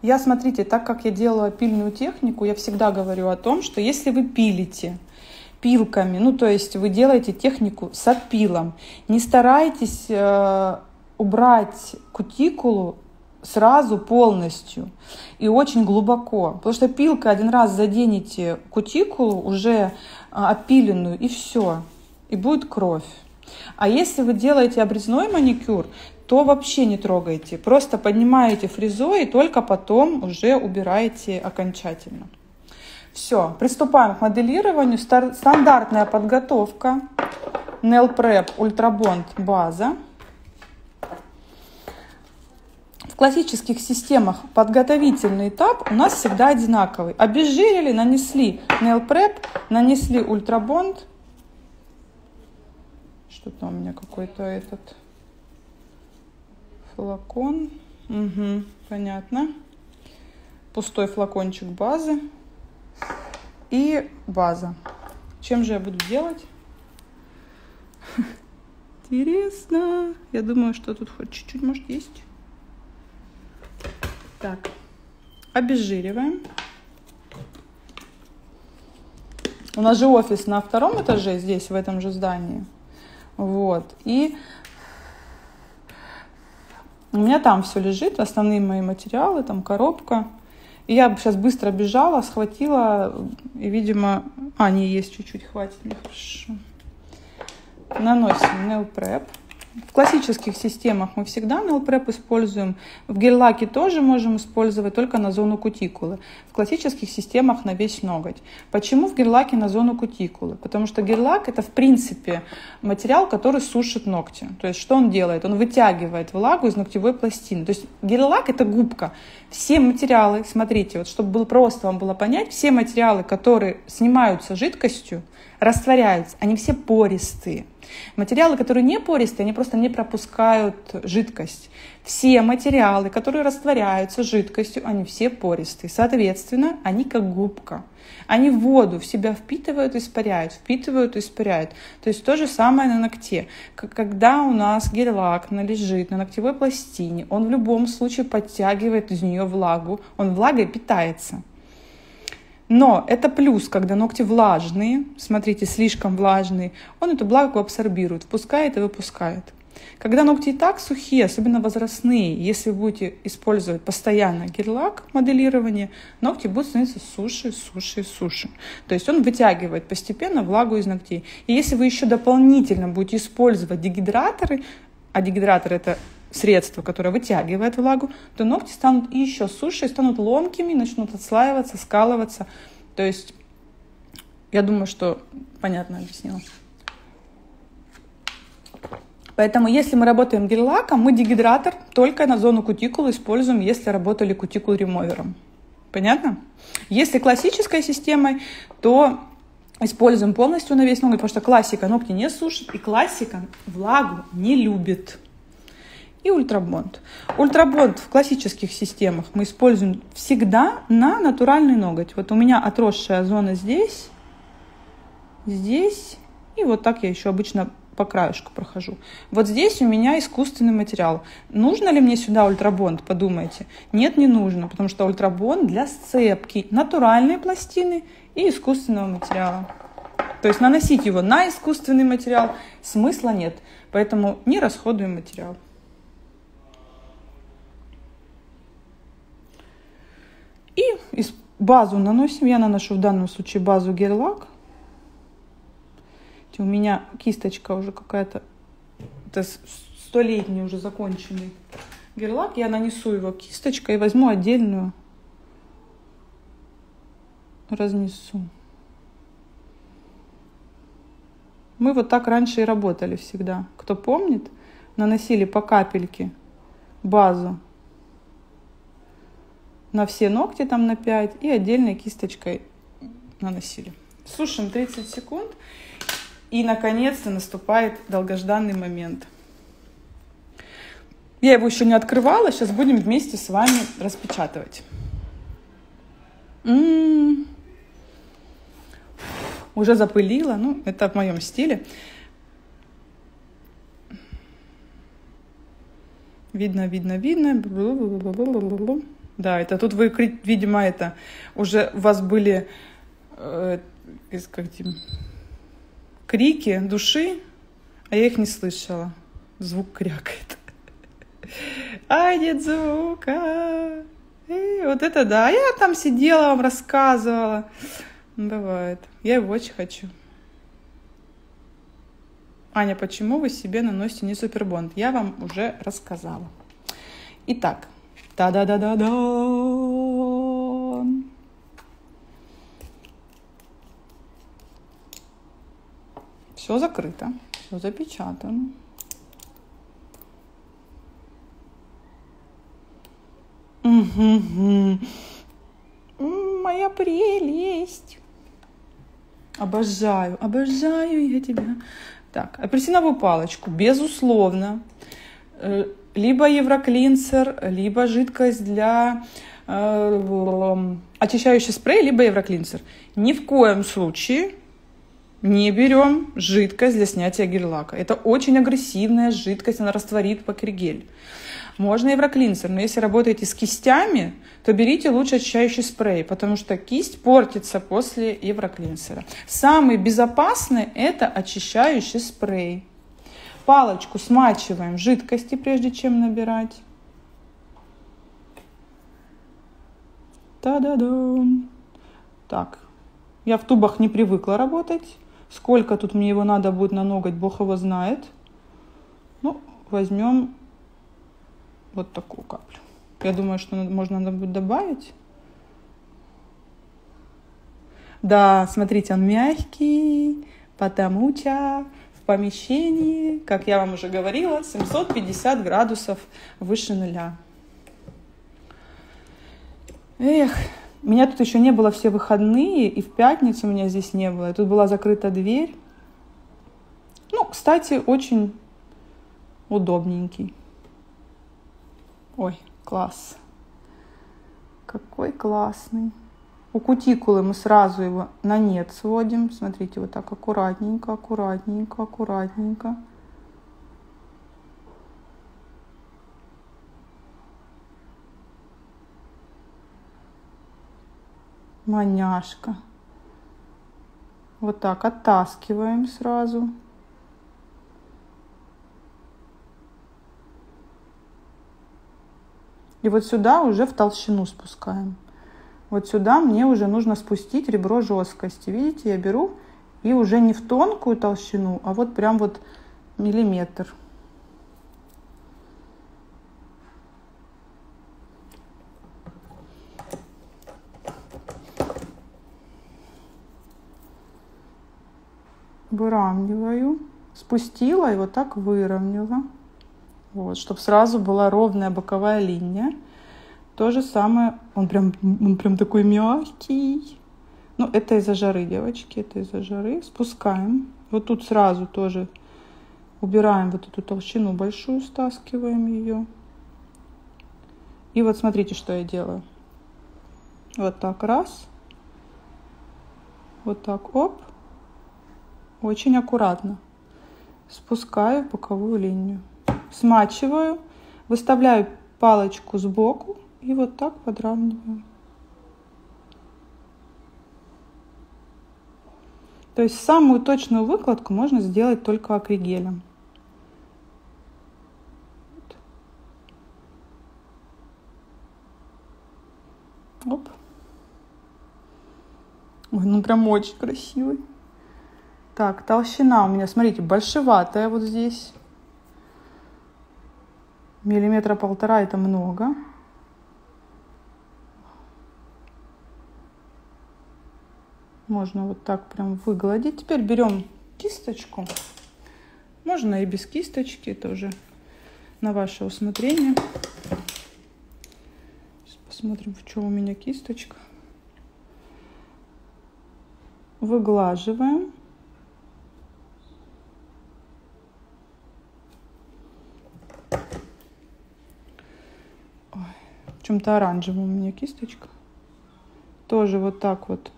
Я, смотрите, так как я делала пильную технику, я всегда говорю о том, что если вы пилите пилками, ну то есть вы делаете технику с отпилом, не старайтесь э, убрать кутикулу сразу полностью и очень глубоко. Потому что пилка один раз заденете кутикулу уже а, опиленную и все. И будет кровь. А если вы делаете обрезной маникюр, то вообще не трогайте. Просто поднимаете фрезой и только потом уже убираете окончательно. Все, приступаем к моделированию. Стандартная подготовка. Nail Prep Bond база классических системах подготовительный этап у нас всегда одинаковый. Обезжирили, нанесли Nail Prep, нанесли ультрабонд. Что-то у меня какой-то этот флакон. Угу, понятно. Пустой флакончик базы. И база. Чем же я буду делать? Интересно. Я думаю, что тут хоть чуть-чуть может есть. Так, обезжириваем. У нас же офис на втором этаже здесь, в этом же здании. Вот. И у меня там все лежит, основные мои материалы, там коробка. И я сейчас быстро бежала, схватила, и, видимо... А, не, есть чуть-чуть, хватит хорошо. Наносим Nail Prep. В классических системах мы всегда NLPrep используем. В гель-лаке тоже можем использовать только на зону кутикулы. В классических системах на весь ноготь. Почему в гель-лаке на зону кутикулы? Потому что гель-лак это в принципе материал, который сушит ногти. То есть что он делает? Он вытягивает влагу из ногтевой пластины. То есть гель-лак это губка. Все материалы, смотрите, вот чтобы было просто вам было понять, все материалы, которые снимаются жидкостью, растворяются, они все пористые. Материалы, которые не пористые, они просто не пропускают жидкость. Все материалы, которые растворяются жидкостью, они все пористые. Соответственно, они как губка. Они воду в себя впитывают, испаряют, впитывают, испаряют. То есть то же самое на ногте. Когда у нас гель-лак належит на ногтевой пластине, он в любом случае подтягивает из нее влагу, он влагой питается. Но это плюс, когда ногти влажные, смотрите, слишком влажные, он эту влагу абсорбирует, впускает и выпускает. Когда ногти и так сухие, особенно возрастные, если вы будете использовать постоянно гель-лак моделирование, ногти будут становиться суше, суше, суше. То есть он вытягивает постепенно влагу из ногтей. И если вы еще дополнительно будете использовать дегидраторы, а дегидратор это средство, которое вытягивает влагу, то ногти станут еще суше, станут ломкими, начнут отслаиваться, скалываться. То есть я думаю, что понятно объяснила. Поэтому, если мы работаем гель-лаком, мы дегидратор только на зону кутикулы используем, если работали кутикул-ремовером. Понятно? Если классической системой, то используем полностью на весь ноготь, потому что классика ногти не сушит, и классика влагу не любит и ультрабонд. Ультрабонд в классических системах мы используем всегда на натуральный ноготь. Вот у меня отросшая зона здесь, здесь И вот так я еще обычно по краешку прохожу. Вот здесь у меня искусственный материал. Нужно ли мне сюда ультрабонд, подумайте? Нет, не нужно, потому что ультрабонд для сцепки натуральной пластины и искусственного материала. То есть наносить его на искусственный материал смысла нет, поэтому не расходуем материал. И базу наносим. Я наношу в данном случае базу гель-лак. У меня кисточка уже какая-то, это столетний уже законченный гель-лак. Я нанесу его кисточкой и возьму отдельную, разнесу. Мы вот так раньше и работали всегда. Кто помнит, наносили по капельке базу на все ногти там на 5 и отдельной кисточкой наносили. Сушим 30 секунд и наконец-то наступает долгожданный момент. Я его еще не открывала, сейчас будем вместе с вами распечатывать. М-м-м. Уже запылила, ну это в моем стиле. Видно, видно, видно. Да, это тут вы, видимо, это уже у вас были э, как крики души, а я их не слышала. Звук крякает. А нет звука. И вот это да. Я там сидела, вам рассказывала. Бывает. Я его очень хочу. Аня, почему вы себе наносите не супербонд? Я вам уже рассказала. Итак, Та-да-да-да-да. Все закрыто, все запечатано. Угу. Моя прелесть. Обожаю, обожаю я тебя. Так, апельсиновую палочку, безусловно. Либо евроклинсер, либо жидкость для э, очищающий спрей, либо евроклинсер. Ни в коем случае не берем жидкость для снятия гель-лака. Это очень агрессивная жидкость, она растворит покригель. Можно евроклинсер, но если работаете с кистями, то берите лучше очищающий спрей, потому что кисть портится после евроклинсера. Самый безопасный это очищающий спрей. Палочку смачиваем жидкости, прежде чем набирать. Та-да-да. Так, я в тубах не привыкла работать. Сколько тут мне его надо будет на ноготь, бог его знает. Ну, возьмем вот такую каплю. Я думаю, что можно надо будет добавить. Да, смотрите, он мягкий, потому что помещении, как я вам уже говорила, 750 градусов выше нуля. Эх, меня тут еще не было все выходные, и в пятницу меня здесь не было. И тут была закрыта дверь. Ну, кстати, очень удобненький. Ой, класс. Какой классный. У кутикулы мы сразу его на нет сводим. Смотрите, вот так аккуратненько, аккуратненько, аккуратненько. Маняшка. Вот так оттаскиваем сразу. И вот сюда уже в толщину спускаем. Вот сюда мне уже нужно спустить ребро жесткости. Видите, я беру и уже не в тонкую толщину, а вот прям вот миллиметр. Выравниваю, спустила и вот так выровняла. Вот, чтобы сразу была ровная боковая линия. То же самое, он прям, он прям такой мягкий. Ну, это из-за жары, девочки, это из-за жары. Спускаем. Вот тут сразу тоже убираем вот эту толщину большую, стаскиваем ее. И вот смотрите, что я делаю. Вот так, раз. Вот так, оп. очень аккуратно спускаю боковую линию. Смачиваю, выставляю палочку сбоку и вот так подравниваю. То есть самую точную выкладку можно сделать только акригелем. Оп. Ой, ну прям очень красивый. Так, толщина у меня, смотрите, большеватая вот здесь. Миллиметра полтора это много. Можно вот так прям выгладить. Теперь берем кисточку. Можно и без кисточки, это уже на ваше усмотрение. Сейчас посмотрим, в чем у меня кисточка. Выглаживаем. В чем-то оранжевая у меня кисточка. Тоже вот так вот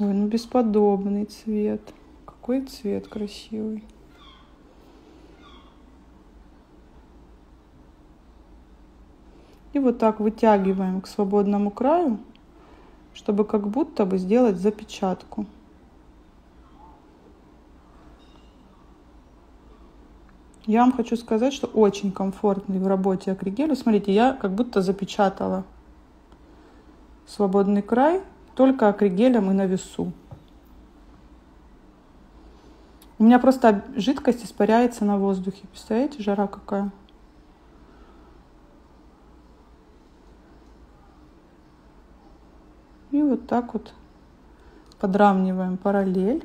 Ой, ну бесподобный цвет. Какой цвет красивый. И вот так вытягиваем к свободному краю, чтобы как будто бы сделать запечатку. Я вам хочу сказать, что очень комфортный в работе акригель. Смотрите, я как будто запечатала свободный край только акригелем и на весу. У меня просто жидкость испаряется на воздухе. Представляете, жара какая? И вот так вот подравниваем параллель.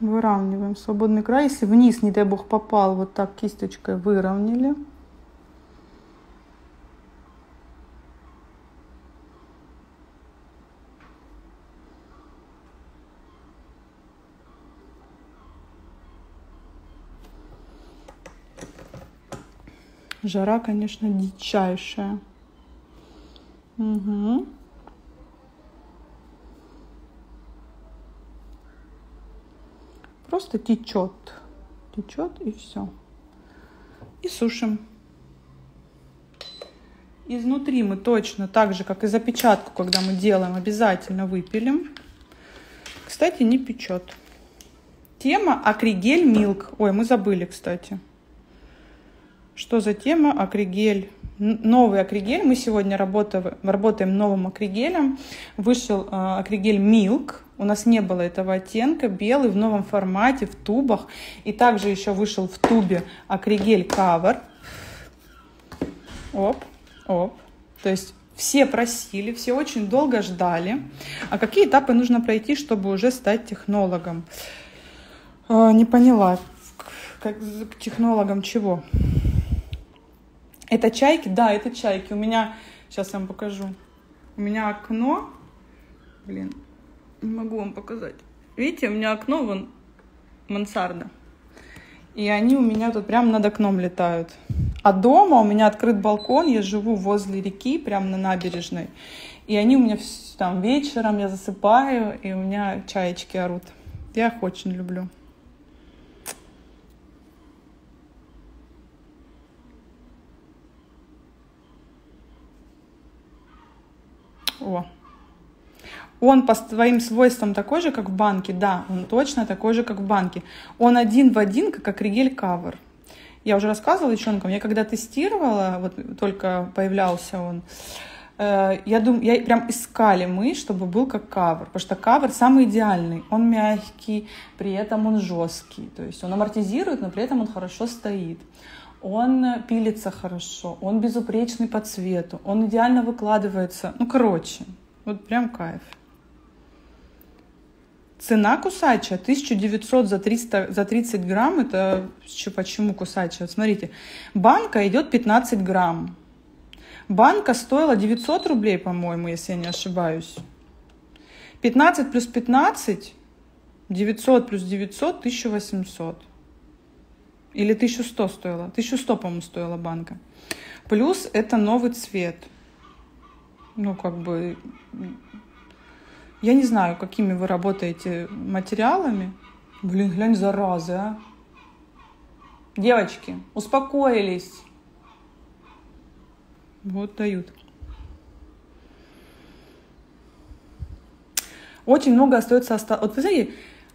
Выравниваем свободный край. Если вниз, не дай бог, попал, вот так кисточкой выровняли. Жара, конечно, дичайшая. Угу. Просто течет. Течет и все. И сушим. Изнутри мы точно так же, как и запечатку, когда мы делаем, обязательно выпилим. Кстати, не печет. Тема акригель милк. Ой, мы забыли, кстати. Что за тема акригель? Новый акригель. Мы сегодня работаем, работаем новым акригелем. Вышел э, акригель милк у нас не было этого оттенка, белый в новом формате, в тубах. И также еще вышел в тубе акригель кавер. Оп, оп. То есть все просили, все очень долго ждали. А какие этапы нужно пройти, чтобы уже стать технологом? Э, не поняла. Как, технологом чего? Это чайки? Да, это чайки. У меня, сейчас я вам покажу. У меня окно, блин, не могу вам показать. Видите, у меня окно, вон, мансарда. И они у меня тут прямо над окном летают. А дома у меня открыт балкон, я живу возле реки, прямо на набережной. И они у меня там вечером, я засыпаю, и у меня чаечки орут. Я их очень люблю. О, он по своим свойствам такой же, как в банке? Да, он точно такой же, как в банке. Он один в один, как акригель кавер. Я уже рассказывала девчонкам, я когда тестировала, вот только появлялся он, э, я думаю, я прям искали мы, чтобы был как кавер, потому что кавер самый идеальный. Он мягкий, при этом он жесткий, то есть он амортизирует, но при этом он хорошо стоит. Он пилится хорошо, он безупречный по цвету, он идеально выкладывается. Ну, короче, вот прям кайф. Цена кусача 1900 за, 300, за 30 грамм. Это почему кусача? Вот смотрите, банка идет 15 грамм. Банка стоила 900 рублей, по-моему, если я не ошибаюсь. 15 плюс 15 900 плюс 900 1800. Или 1100 стоила. 1100, по-моему, стоила банка. Плюс это новый цвет. Ну, как бы... Я не знаю, какими вы работаете материалами. Блин, глянь, заразы, а. Девочки, успокоились. Вот дают. Очень много остается остаться. Вот, посмотрите,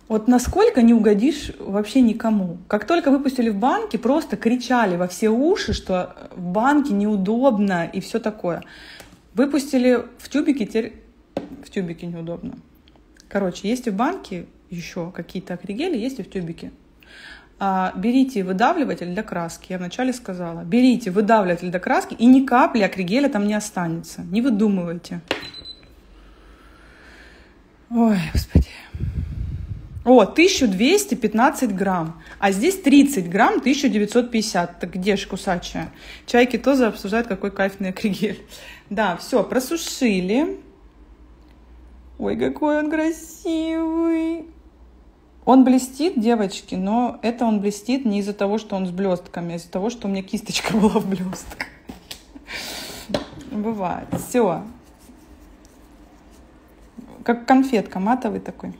вот насколько не угодишь вообще никому. Как только выпустили в банке, просто кричали во все уши, что в банке неудобно и все такое. Выпустили в тюбике, теперь в тюбике неудобно. Короче, есть и в банке еще какие-то акригели, есть и в тюбике. А, берите выдавливатель для краски, я вначале сказала. Берите выдавливатель для краски, и ни капли акригеля там не останется. Не выдумывайте. Ой, господи. О, 1215 грамм. А здесь 30 грамм, 1950. Так где ж кусачая? Чайки тоже обсуждают, какой кайфный акригель. Да, все, просушили. Ой, какой он красивый. Он блестит, девочки, но это он блестит не из-за того, что он с блестками, а из-за того, что у меня кисточка была в блестках. Бывает. Все. Как конфетка матовый такой.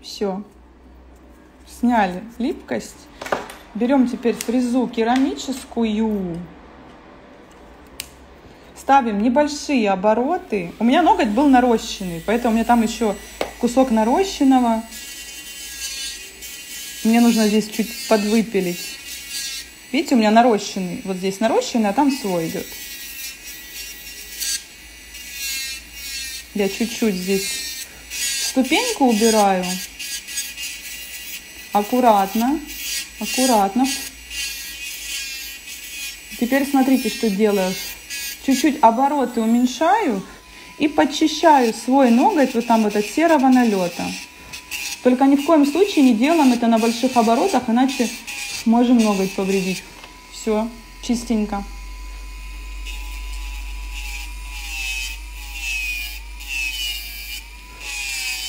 Все. Сняли липкость. Берем теперь фрезу керамическую. Ставим небольшие обороты. У меня ноготь был нарощенный, поэтому у меня там еще кусок нарощенного. Мне нужно здесь чуть подвыпилить. Видите, у меня нарощенный. Вот здесь нарощенный, а там свой идет. Я чуть-чуть здесь ступеньку убираю аккуратно, аккуратно. Теперь смотрите, что делаю. Чуть-чуть обороты уменьшаю и подчищаю свой ноготь вот там вот от серого налета. Только ни в коем случае не делаем это на больших оборотах, иначе можем ноготь повредить. Все, чистенько.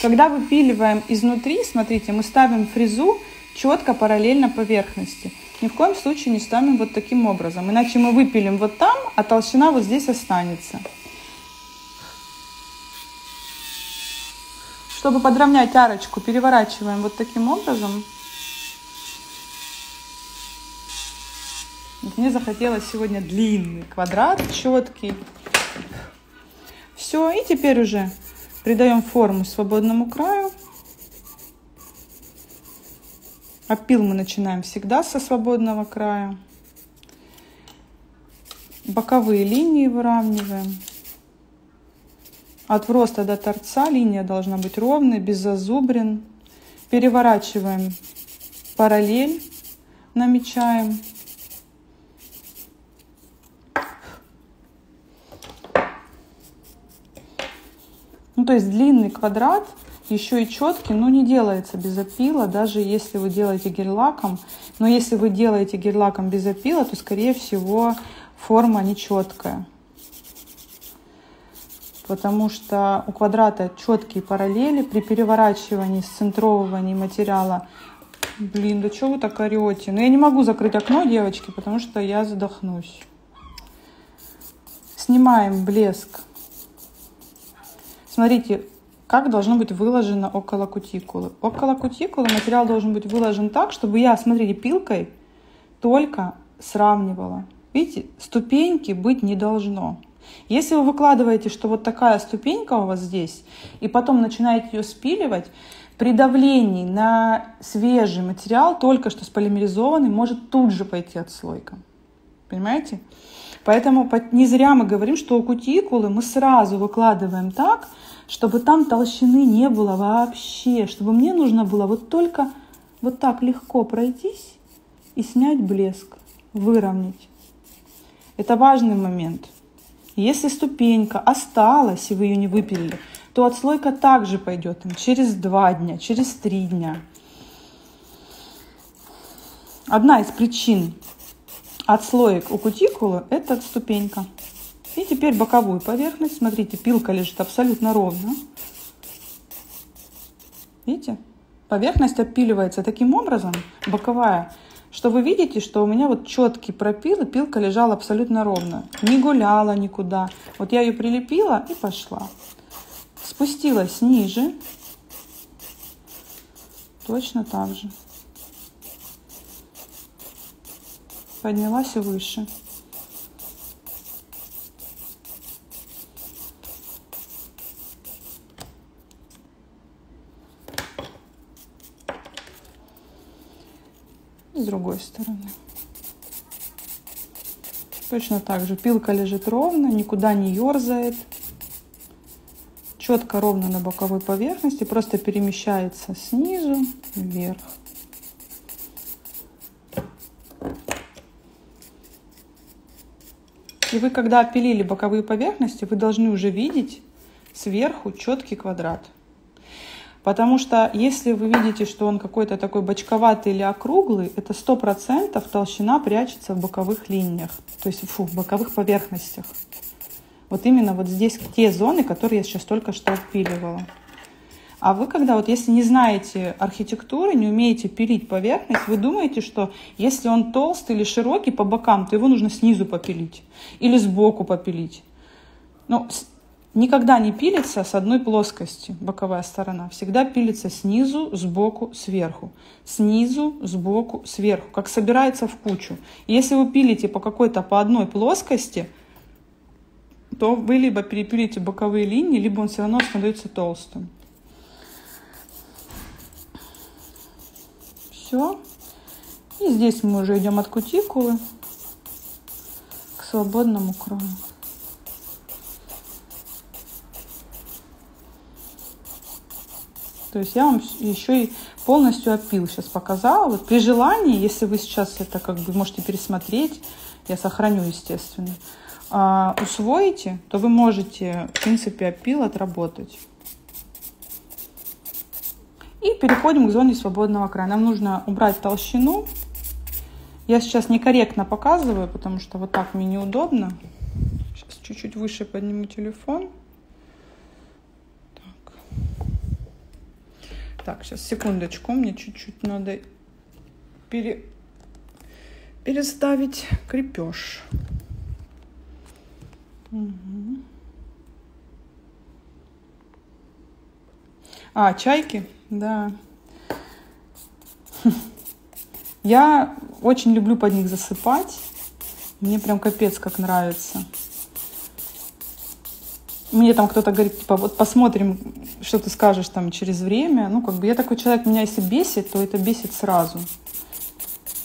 Когда выпиливаем изнутри, смотрите, мы ставим фрезу четко параллельно поверхности. Ни в коем случае не ставим вот таким образом, иначе мы выпилим вот там, а толщина вот здесь останется. Чтобы подровнять арочку, переворачиваем вот таким образом. Мне захотелось сегодня длинный квадрат, четкий. Все, и теперь уже Придаем форму свободному краю. Опил мы начинаем всегда со свободного края. Боковые линии выравниваем. От роста до торца линия должна быть ровной, без зазубрин. Переворачиваем параллель, намечаем. Ну, то есть длинный квадрат, еще и четкий, но не делается без опила, даже если вы делаете гель-лаком. Но если вы делаете гель-лаком без опила, то, скорее всего, форма нечеткая. Потому что у квадрата четкие параллели. При переворачивании, сцентровывании материала Блин, да что вы так орете? Но ну, я не могу закрыть окно, девочки, потому что я задохнусь. Снимаем блеск Смотрите, как должно быть выложено около кутикулы. Около кутикулы материал должен быть выложен так, чтобы я, смотрите, пилкой только сравнивала. Видите, ступеньки быть не должно. Если вы выкладываете, что вот такая ступенька у вас здесь, и потом начинаете ее спиливать, при давлении на свежий материал, только что сполимеризованный, может тут же пойти отслойка. Понимаете? Поэтому не зря мы говорим, что у кутикулы мы сразу выкладываем так, чтобы там толщины не было вообще, чтобы мне нужно было вот только вот так легко пройтись и снять блеск, выровнять. Это важный момент. Если ступенька осталась, и вы ее не выпилили, то отслойка также пойдет там, через два дня, через три дня. Одна из причин отслоек у кутикулы – это ступенька. И теперь боковую поверхность. Смотрите, пилка лежит абсолютно ровно. Видите? поверхность опиливается таким образом, боковая, что вы видите, что у меня вот четкий пропил, и пилка лежала абсолютно ровно. Не гуляла никуда. Вот я ее прилепила и пошла. Спустилась ниже. Точно так же. Поднялась выше. С другой стороны. Точно так же пилка лежит ровно, никуда не ерзает. Четко ровно на боковой поверхности, просто перемещается снизу вверх. И вы, когда опилили боковые поверхности, вы должны уже видеть сверху четкий квадрат. Потому что если вы видите, что он какой-то такой бочковатый или округлый, это сто процентов толщина прячется в боковых линиях, то есть фу, в боковых поверхностях. Вот именно вот здесь те зоны, которые я сейчас только что отпиливала. А вы когда вот если не знаете архитектуры, не умеете пилить поверхность, вы думаете, что если он толстый или широкий по бокам, то его нужно снизу попилить или сбоку попилить. Но никогда не пилится с одной плоскости, боковая сторона. Всегда пилится снизу, сбоку, сверху. Снизу, сбоку, сверху. Как собирается в кучу. Если вы пилите по какой-то, по одной плоскости, то вы либо перепилите боковые линии, либо он все равно становится толстым. Все. И здесь мы уже идем от кутикулы к свободному краю. То есть я вам еще и полностью опил сейчас показала. Вот при желании, если вы сейчас это как бы можете пересмотреть, я сохраню, естественно, а, усвоите, то вы можете, в принципе, опил отработать. И переходим к зоне свободного края. Нам нужно убрать толщину. Я сейчас некорректно показываю, потому что вот так мне неудобно. Сейчас чуть-чуть выше подниму телефон. Так, сейчас, секундочку, мне чуть-чуть надо пере... переставить крепеж. Угу. А, чайки, да. Я очень люблю под них засыпать. Мне прям капец как нравится мне там кто-то говорит, типа, вот посмотрим, что ты скажешь там через время. Ну, как бы я такой человек, меня если бесит, то это бесит сразу.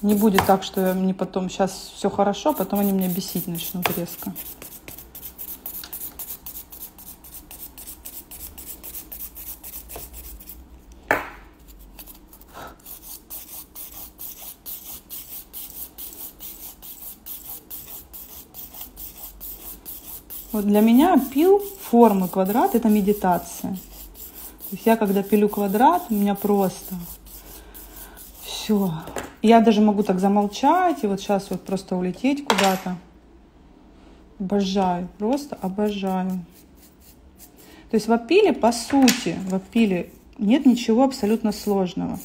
Не будет так, что мне потом сейчас все хорошо, потом они меня бесить начнут резко. Вот для меня пил формы квадрат это медитация. То есть я когда пилю квадрат, у меня просто все. Я даже могу так замолчать и вот сейчас вот просто улететь куда-то. Обожаю, просто обожаю. То есть в апиле, по сути, в апиле нет ничего абсолютно сложного.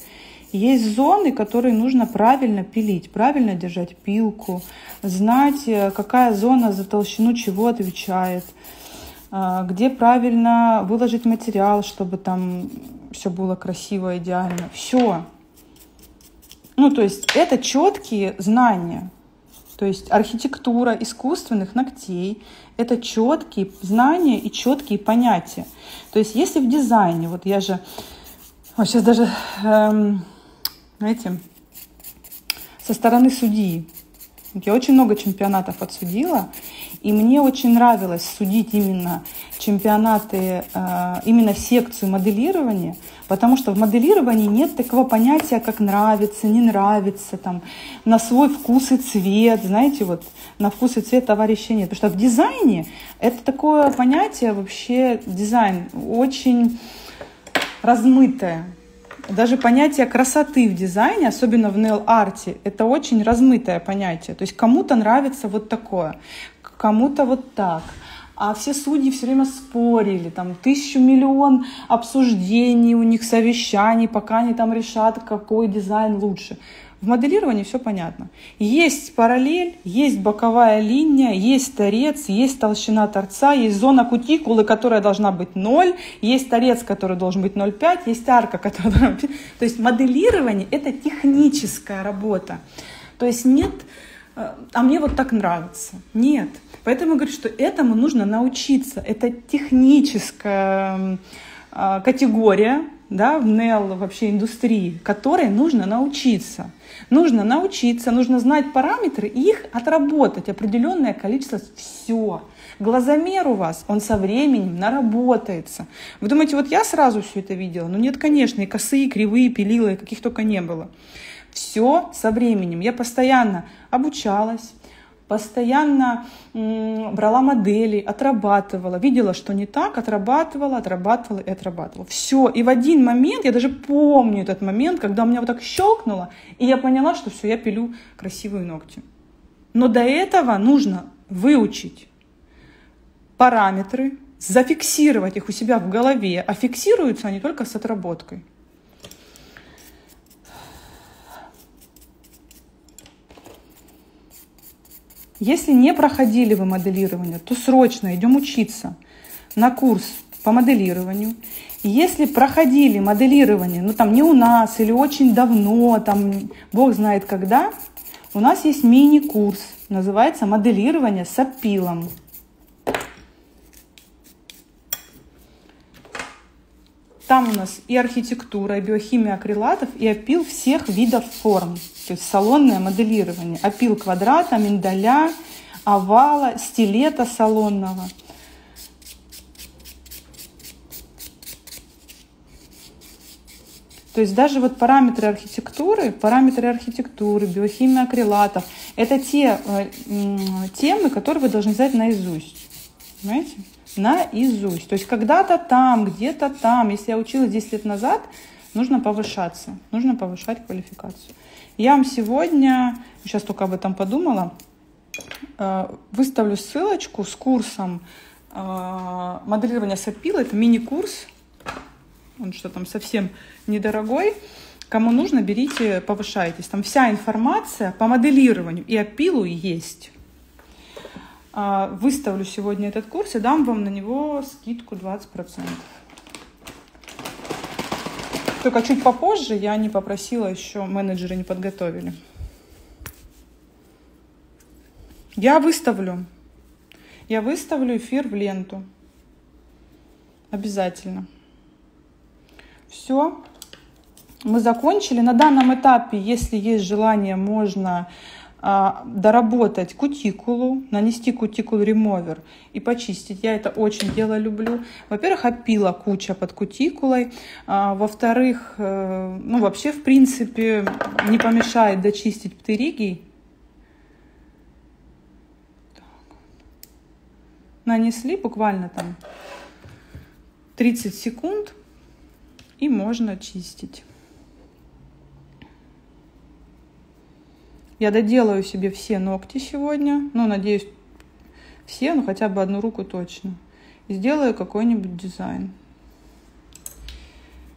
Есть зоны, которые нужно правильно пилить, правильно держать пилку, знать, э, какая зона за толщину чего отвечает, где правильно выложить материал, чтобы там все было красиво, идеально. Все. Ну, то есть это четкие знания. То есть архитектура искусственных ногтей – это четкие знания и четкие понятия. То есть если в дизайне, вот я же, вот сейчас даже эм, знаете, со стороны судьи. Я очень много чемпионатов отсудила, и мне очень нравилось судить именно чемпионаты, э, именно секцию моделирования, потому что в моделировании нет такого понятия, как нравится, не нравится, там, на свой вкус и цвет, знаете, вот на вкус и цвет товарища нет. Потому что в дизайне это такое понятие вообще, дизайн очень размытое. Даже понятие красоты в дизайне, особенно в нейл-арте, это очень размытое понятие. То есть кому-то нравится вот такое, кому-то вот так. а все судьи все время спорили, там тысячу миллион обсуждений у них, совещаний, пока они там решат, какой дизайн лучше. В моделировании все понятно. Есть параллель, есть боковая линия, есть торец, есть толщина торца, есть зона кутикулы, которая должна быть 0, есть торец, который должен быть 0,5, есть арка, которая должна быть... То есть моделирование – это техническая работа. То есть нет, а мне вот так нравится. Нет. Поэтому говорю, что этому нужно научиться. Это техническая э, категория, да, в NEL вообще индустрии, которой нужно научиться. Нужно научиться, нужно знать параметры и их отработать определенное количество. Все. Глазомер у вас, он со временем наработается. Вы думаете, вот я сразу все это видела? Ну нет, конечно, и косые, и кривые, пилила, и каких только не было. Все со временем. Я постоянно обучалась, постоянно брала модели, отрабатывала, видела, что не так, отрабатывала, отрабатывала и отрабатывала. Все. И в один момент, я даже помню этот момент, когда у меня вот так щелкнуло, и я поняла, что все, я пилю красивые ногти. Но до этого нужно выучить параметры, зафиксировать их у себя в голове, а фиксируются они только с отработкой. Если не проходили вы моделирование, то срочно идем учиться на курс по моделированию. если проходили моделирование, ну там не у нас или очень давно, там бог знает когда, у нас есть мини-курс, называется моделирование с опилом. Там у нас и архитектура, и биохимия акрилатов, и опил всех видов форм. Салонное моделирование. Опил квадрата, миндаля, овала, стилета салонного. То есть даже вот параметры архитектуры, параметры архитектуры, биохимия акрилатов, это те э, темы, которые вы должны знать наизусть. Понимаете? Наизусть. То есть когда-то там, где-то там, если я училась 10 лет назад, нужно повышаться, нужно повышать квалификацию. Я вам сегодня, сейчас только об этом подумала, э, выставлю ссылочку с курсом э, моделирования сапила. Это мини-курс. Он что там совсем недорогой. Кому нужно, берите, повышайтесь. Там вся информация по моделированию и опилу есть. Э, выставлю сегодня этот курс и дам вам на него скидку 20%. Только чуть попозже я не попросила еще, менеджеры не подготовили. Я выставлю. Я выставлю эфир в ленту. Обязательно. Все. Мы закончили. На данном этапе, если есть желание, можно доработать кутикулу, нанести кутикул ремовер и почистить. Я это очень дело люблю. Во-первых, опила куча под кутикулой. А, во-вторых, э, ну вообще в принципе не помешает дочистить птеригий. Нанесли буквально там 30 секунд и можно чистить. Я доделаю себе все ногти сегодня. Ну, надеюсь, все, ну хотя бы одну руку точно. И сделаю какой-нибудь дизайн.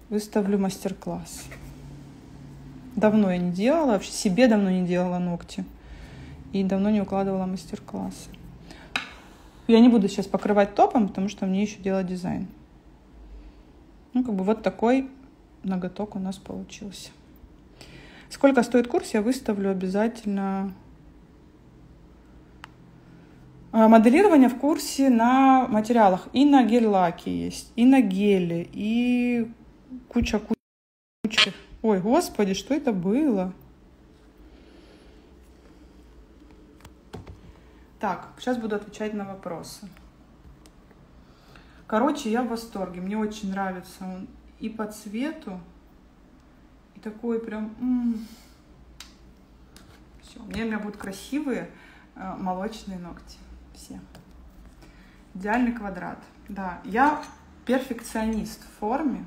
Выставлю мастер-класс. Давно я не делала, вообще себе давно не делала ногти. И давно не укладывала мастер-классы. Я не буду сейчас покрывать топом, потому что мне еще делать дизайн. Ну, как бы вот такой ноготок у нас получился. Сколько стоит курс, я выставлю обязательно. А, моделирование в курсе на материалах. И на гель-лаке есть, и на геле, и куча куча. Ой, господи, что это было? Так, сейчас буду отвечать на вопросы. Короче, я в восторге. Мне очень нравится он и по цвету, и такой прям... М-м. Все, у меня, у меня будут красивые э, молочные ногти. Все. Идеальный квадрат. Да, я перфекционист в форме.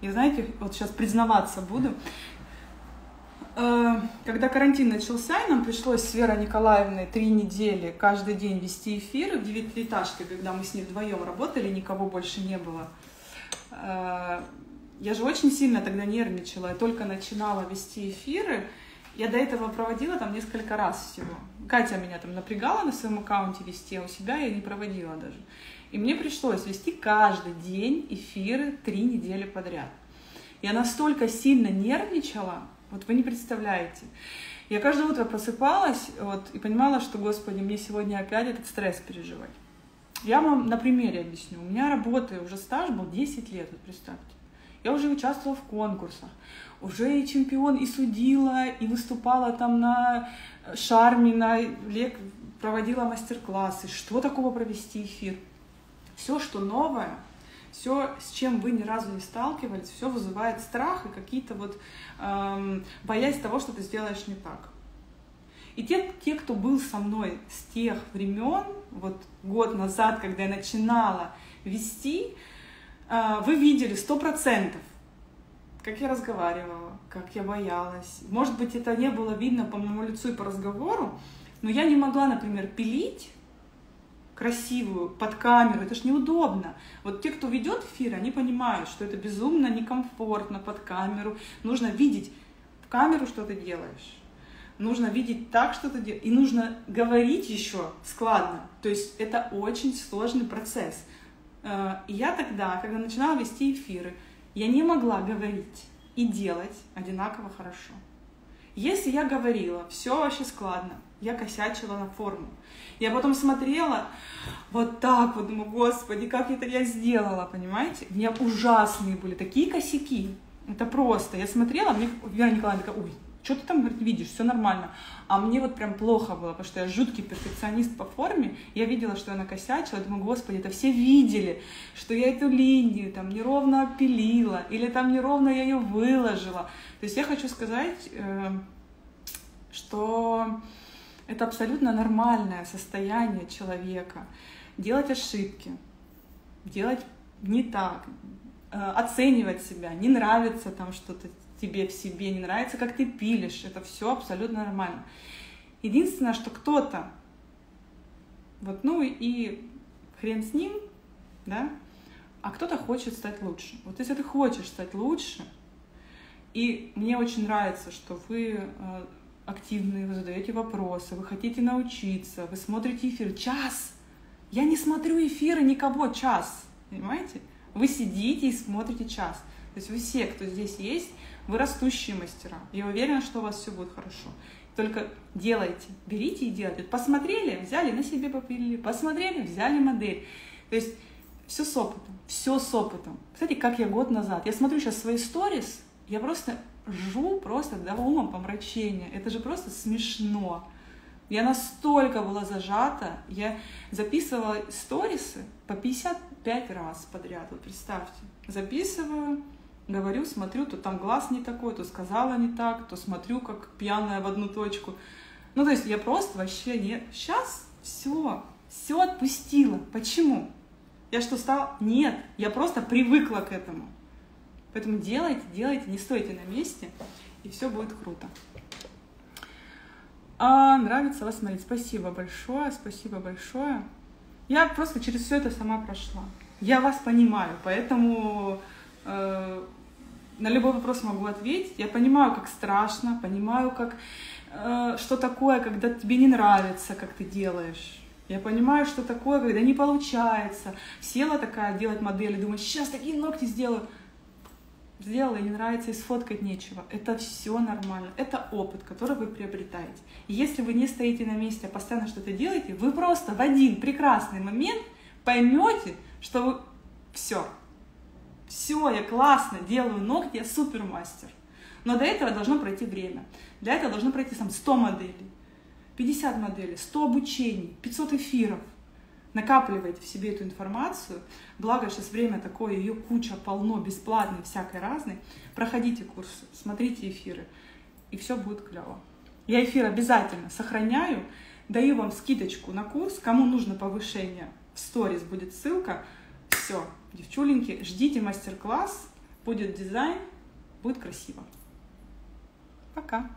И знаете, вот сейчас признаваться буду. Э, когда карантин начался, и нам пришлось с Верой Николаевной три недели каждый день вести эфиры в девятиэтажке, когда мы с ней вдвоем работали, никого больше не было. Э, я же очень сильно тогда нервничала, я только начинала вести эфиры. Я до этого проводила там несколько раз всего. Катя меня там напрягала на своем аккаунте вести, а у себя я не проводила даже. И мне пришлось вести каждый день эфиры три недели подряд. Я настолько сильно нервничала, вот вы не представляете. Я каждое утро просыпалась вот, и понимала, что, Господи, мне сегодня опять этот стресс переживать. Я вам на примере объясню. У меня работы, уже стаж был 10 лет, вот представьте. Я уже участвовала в конкурсах, уже и чемпион, и судила, и выступала там на шарме, на лек... проводила мастер-классы. Что такого провести эфир? Все, что новое, все, с чем вы ни разу не сталкивались, все вызывает страх и какие-то вот эм, боязнь того, что ты сделаешь не так. И те, те, кто был со мной с тех времен, вот год назад, когда я начинала вести, э, вы видели сто процентов, как я разговаривала, как я боялась. Может быть, это не было видно по моему лицу и по разговору, но я не могла, например, пилить красивую под камеру, это ж неудобно. Вот те, кто ведет эфир, они понимают, что это безумно некомфортно под камеру. Нужно видеть в камеру, что ты делаешь. Нужно видеть так, что ты делаешь. И нужно говорить еще складно. То есть это очень сложный процесс. Э, и я тогда, когда начинала вести эфиры, я не могла говорить и делать одинаково хорошо. Если я говорила, все вообще складно, я косячила на форму. Я потом смотрела вот так вот, думаю, господи, как это я сделала, понимаете? У меня ужасные были такие косяки. Это просто. Я смотрела, мне Вера Николаевна такая, ой, что ты там, говорит, видишь, все нормально. А мне вот прям плохо было, потому что я жуткий перфекционист по форме. Я видела, что я накосячила, думаю, господи, это все видели, что я эту линию там неровно опилила, или там неровно я ее выложила. То есть я хочу сказать, э, что это абсолютно нормальное состояние человека. Делать ошибки, делать не так, э, оценивать себя, не нравится там что-то тебе в себе, не нравится, как ты пилишь. Это все абсолютно нормально. Единственное, что кто-то, вот, ну и хрен с ним, да, а кто-то хочет стать лучше. Вот если ты хочешь стать лучше, и мне очень нравится, что вы э, активные, вы задаете вопросы, вы хотите научиться, вы смотрите эфир час. Я не смотрю эфиры никого час, понимаете? Вы сидите и смотрите час. То есть вы все, кто здесь есть, вы растущие мастера. Я уверена, что у вас все будет хорошо. Только делайте, берите и делайте. Посмотрели, взяли, на себе попилили, посмотрели, взяли модель. То есть все с опытом, все с опытом. Кстати, как я год назад, я смотрю сейчас свои сторис, я просто жу просто до ума помрачения. Это же просто смешно. Я настолько была зажата, я записывала сторисы по 55 раз подряд, вот представьте. Записываю, говорю, смотрю, то там глаз не такой, то сказала не так, то смотрю, как пьяная в одну точку. Ну, то есть я просто вообще не... Сейчас все, все отпустила. Почему? Я что, стала? Нет, я просто привыкла к этому. Поэтому делайте, делайте, не стойте на месте, и все будет круто. А, нравится вас смотреть. Спасибо большое, спасибо большое. Я просто через все это сама прошла. Я вас понимаю, поэтому э, на любой вопрос могу ответить. Я понимаю, как страшно, понимаю, как, э, что такое, когда тебе не нравится, как ты делаешь. Я понимаю, что такое, когда не получается. Села такая делать модели, думаю, сейчас такие ногти сделаю сделала и не нравится, и сфоткать нечего. Это все нормально. Это опыт, который вы приобретаете. И если вы не стоите на месте, а постоянно что-то делаете, вы просто в один прекрасный момент поймете, что вы все. Все, я классно делаю ногти, я супермастер. Но до этого должно пройти время. Для этого должно пройти сам 100 моделей, 50 моделей, 100 обучений, 500 эфиров накапливаете в себе эту информацию, благо сейчас время такое, ее куча полно, бесплатной, всякой разной, проходите курсы, смотрите эфиры, и все будет клево. Я эфир обязательно сохраняю, даю вам скидочку на курс, кому нужно повышение, в сторис будет ссылка, все, девчуленьки, ждите мастер-класс, будет дизайн, будет красиво. Пока!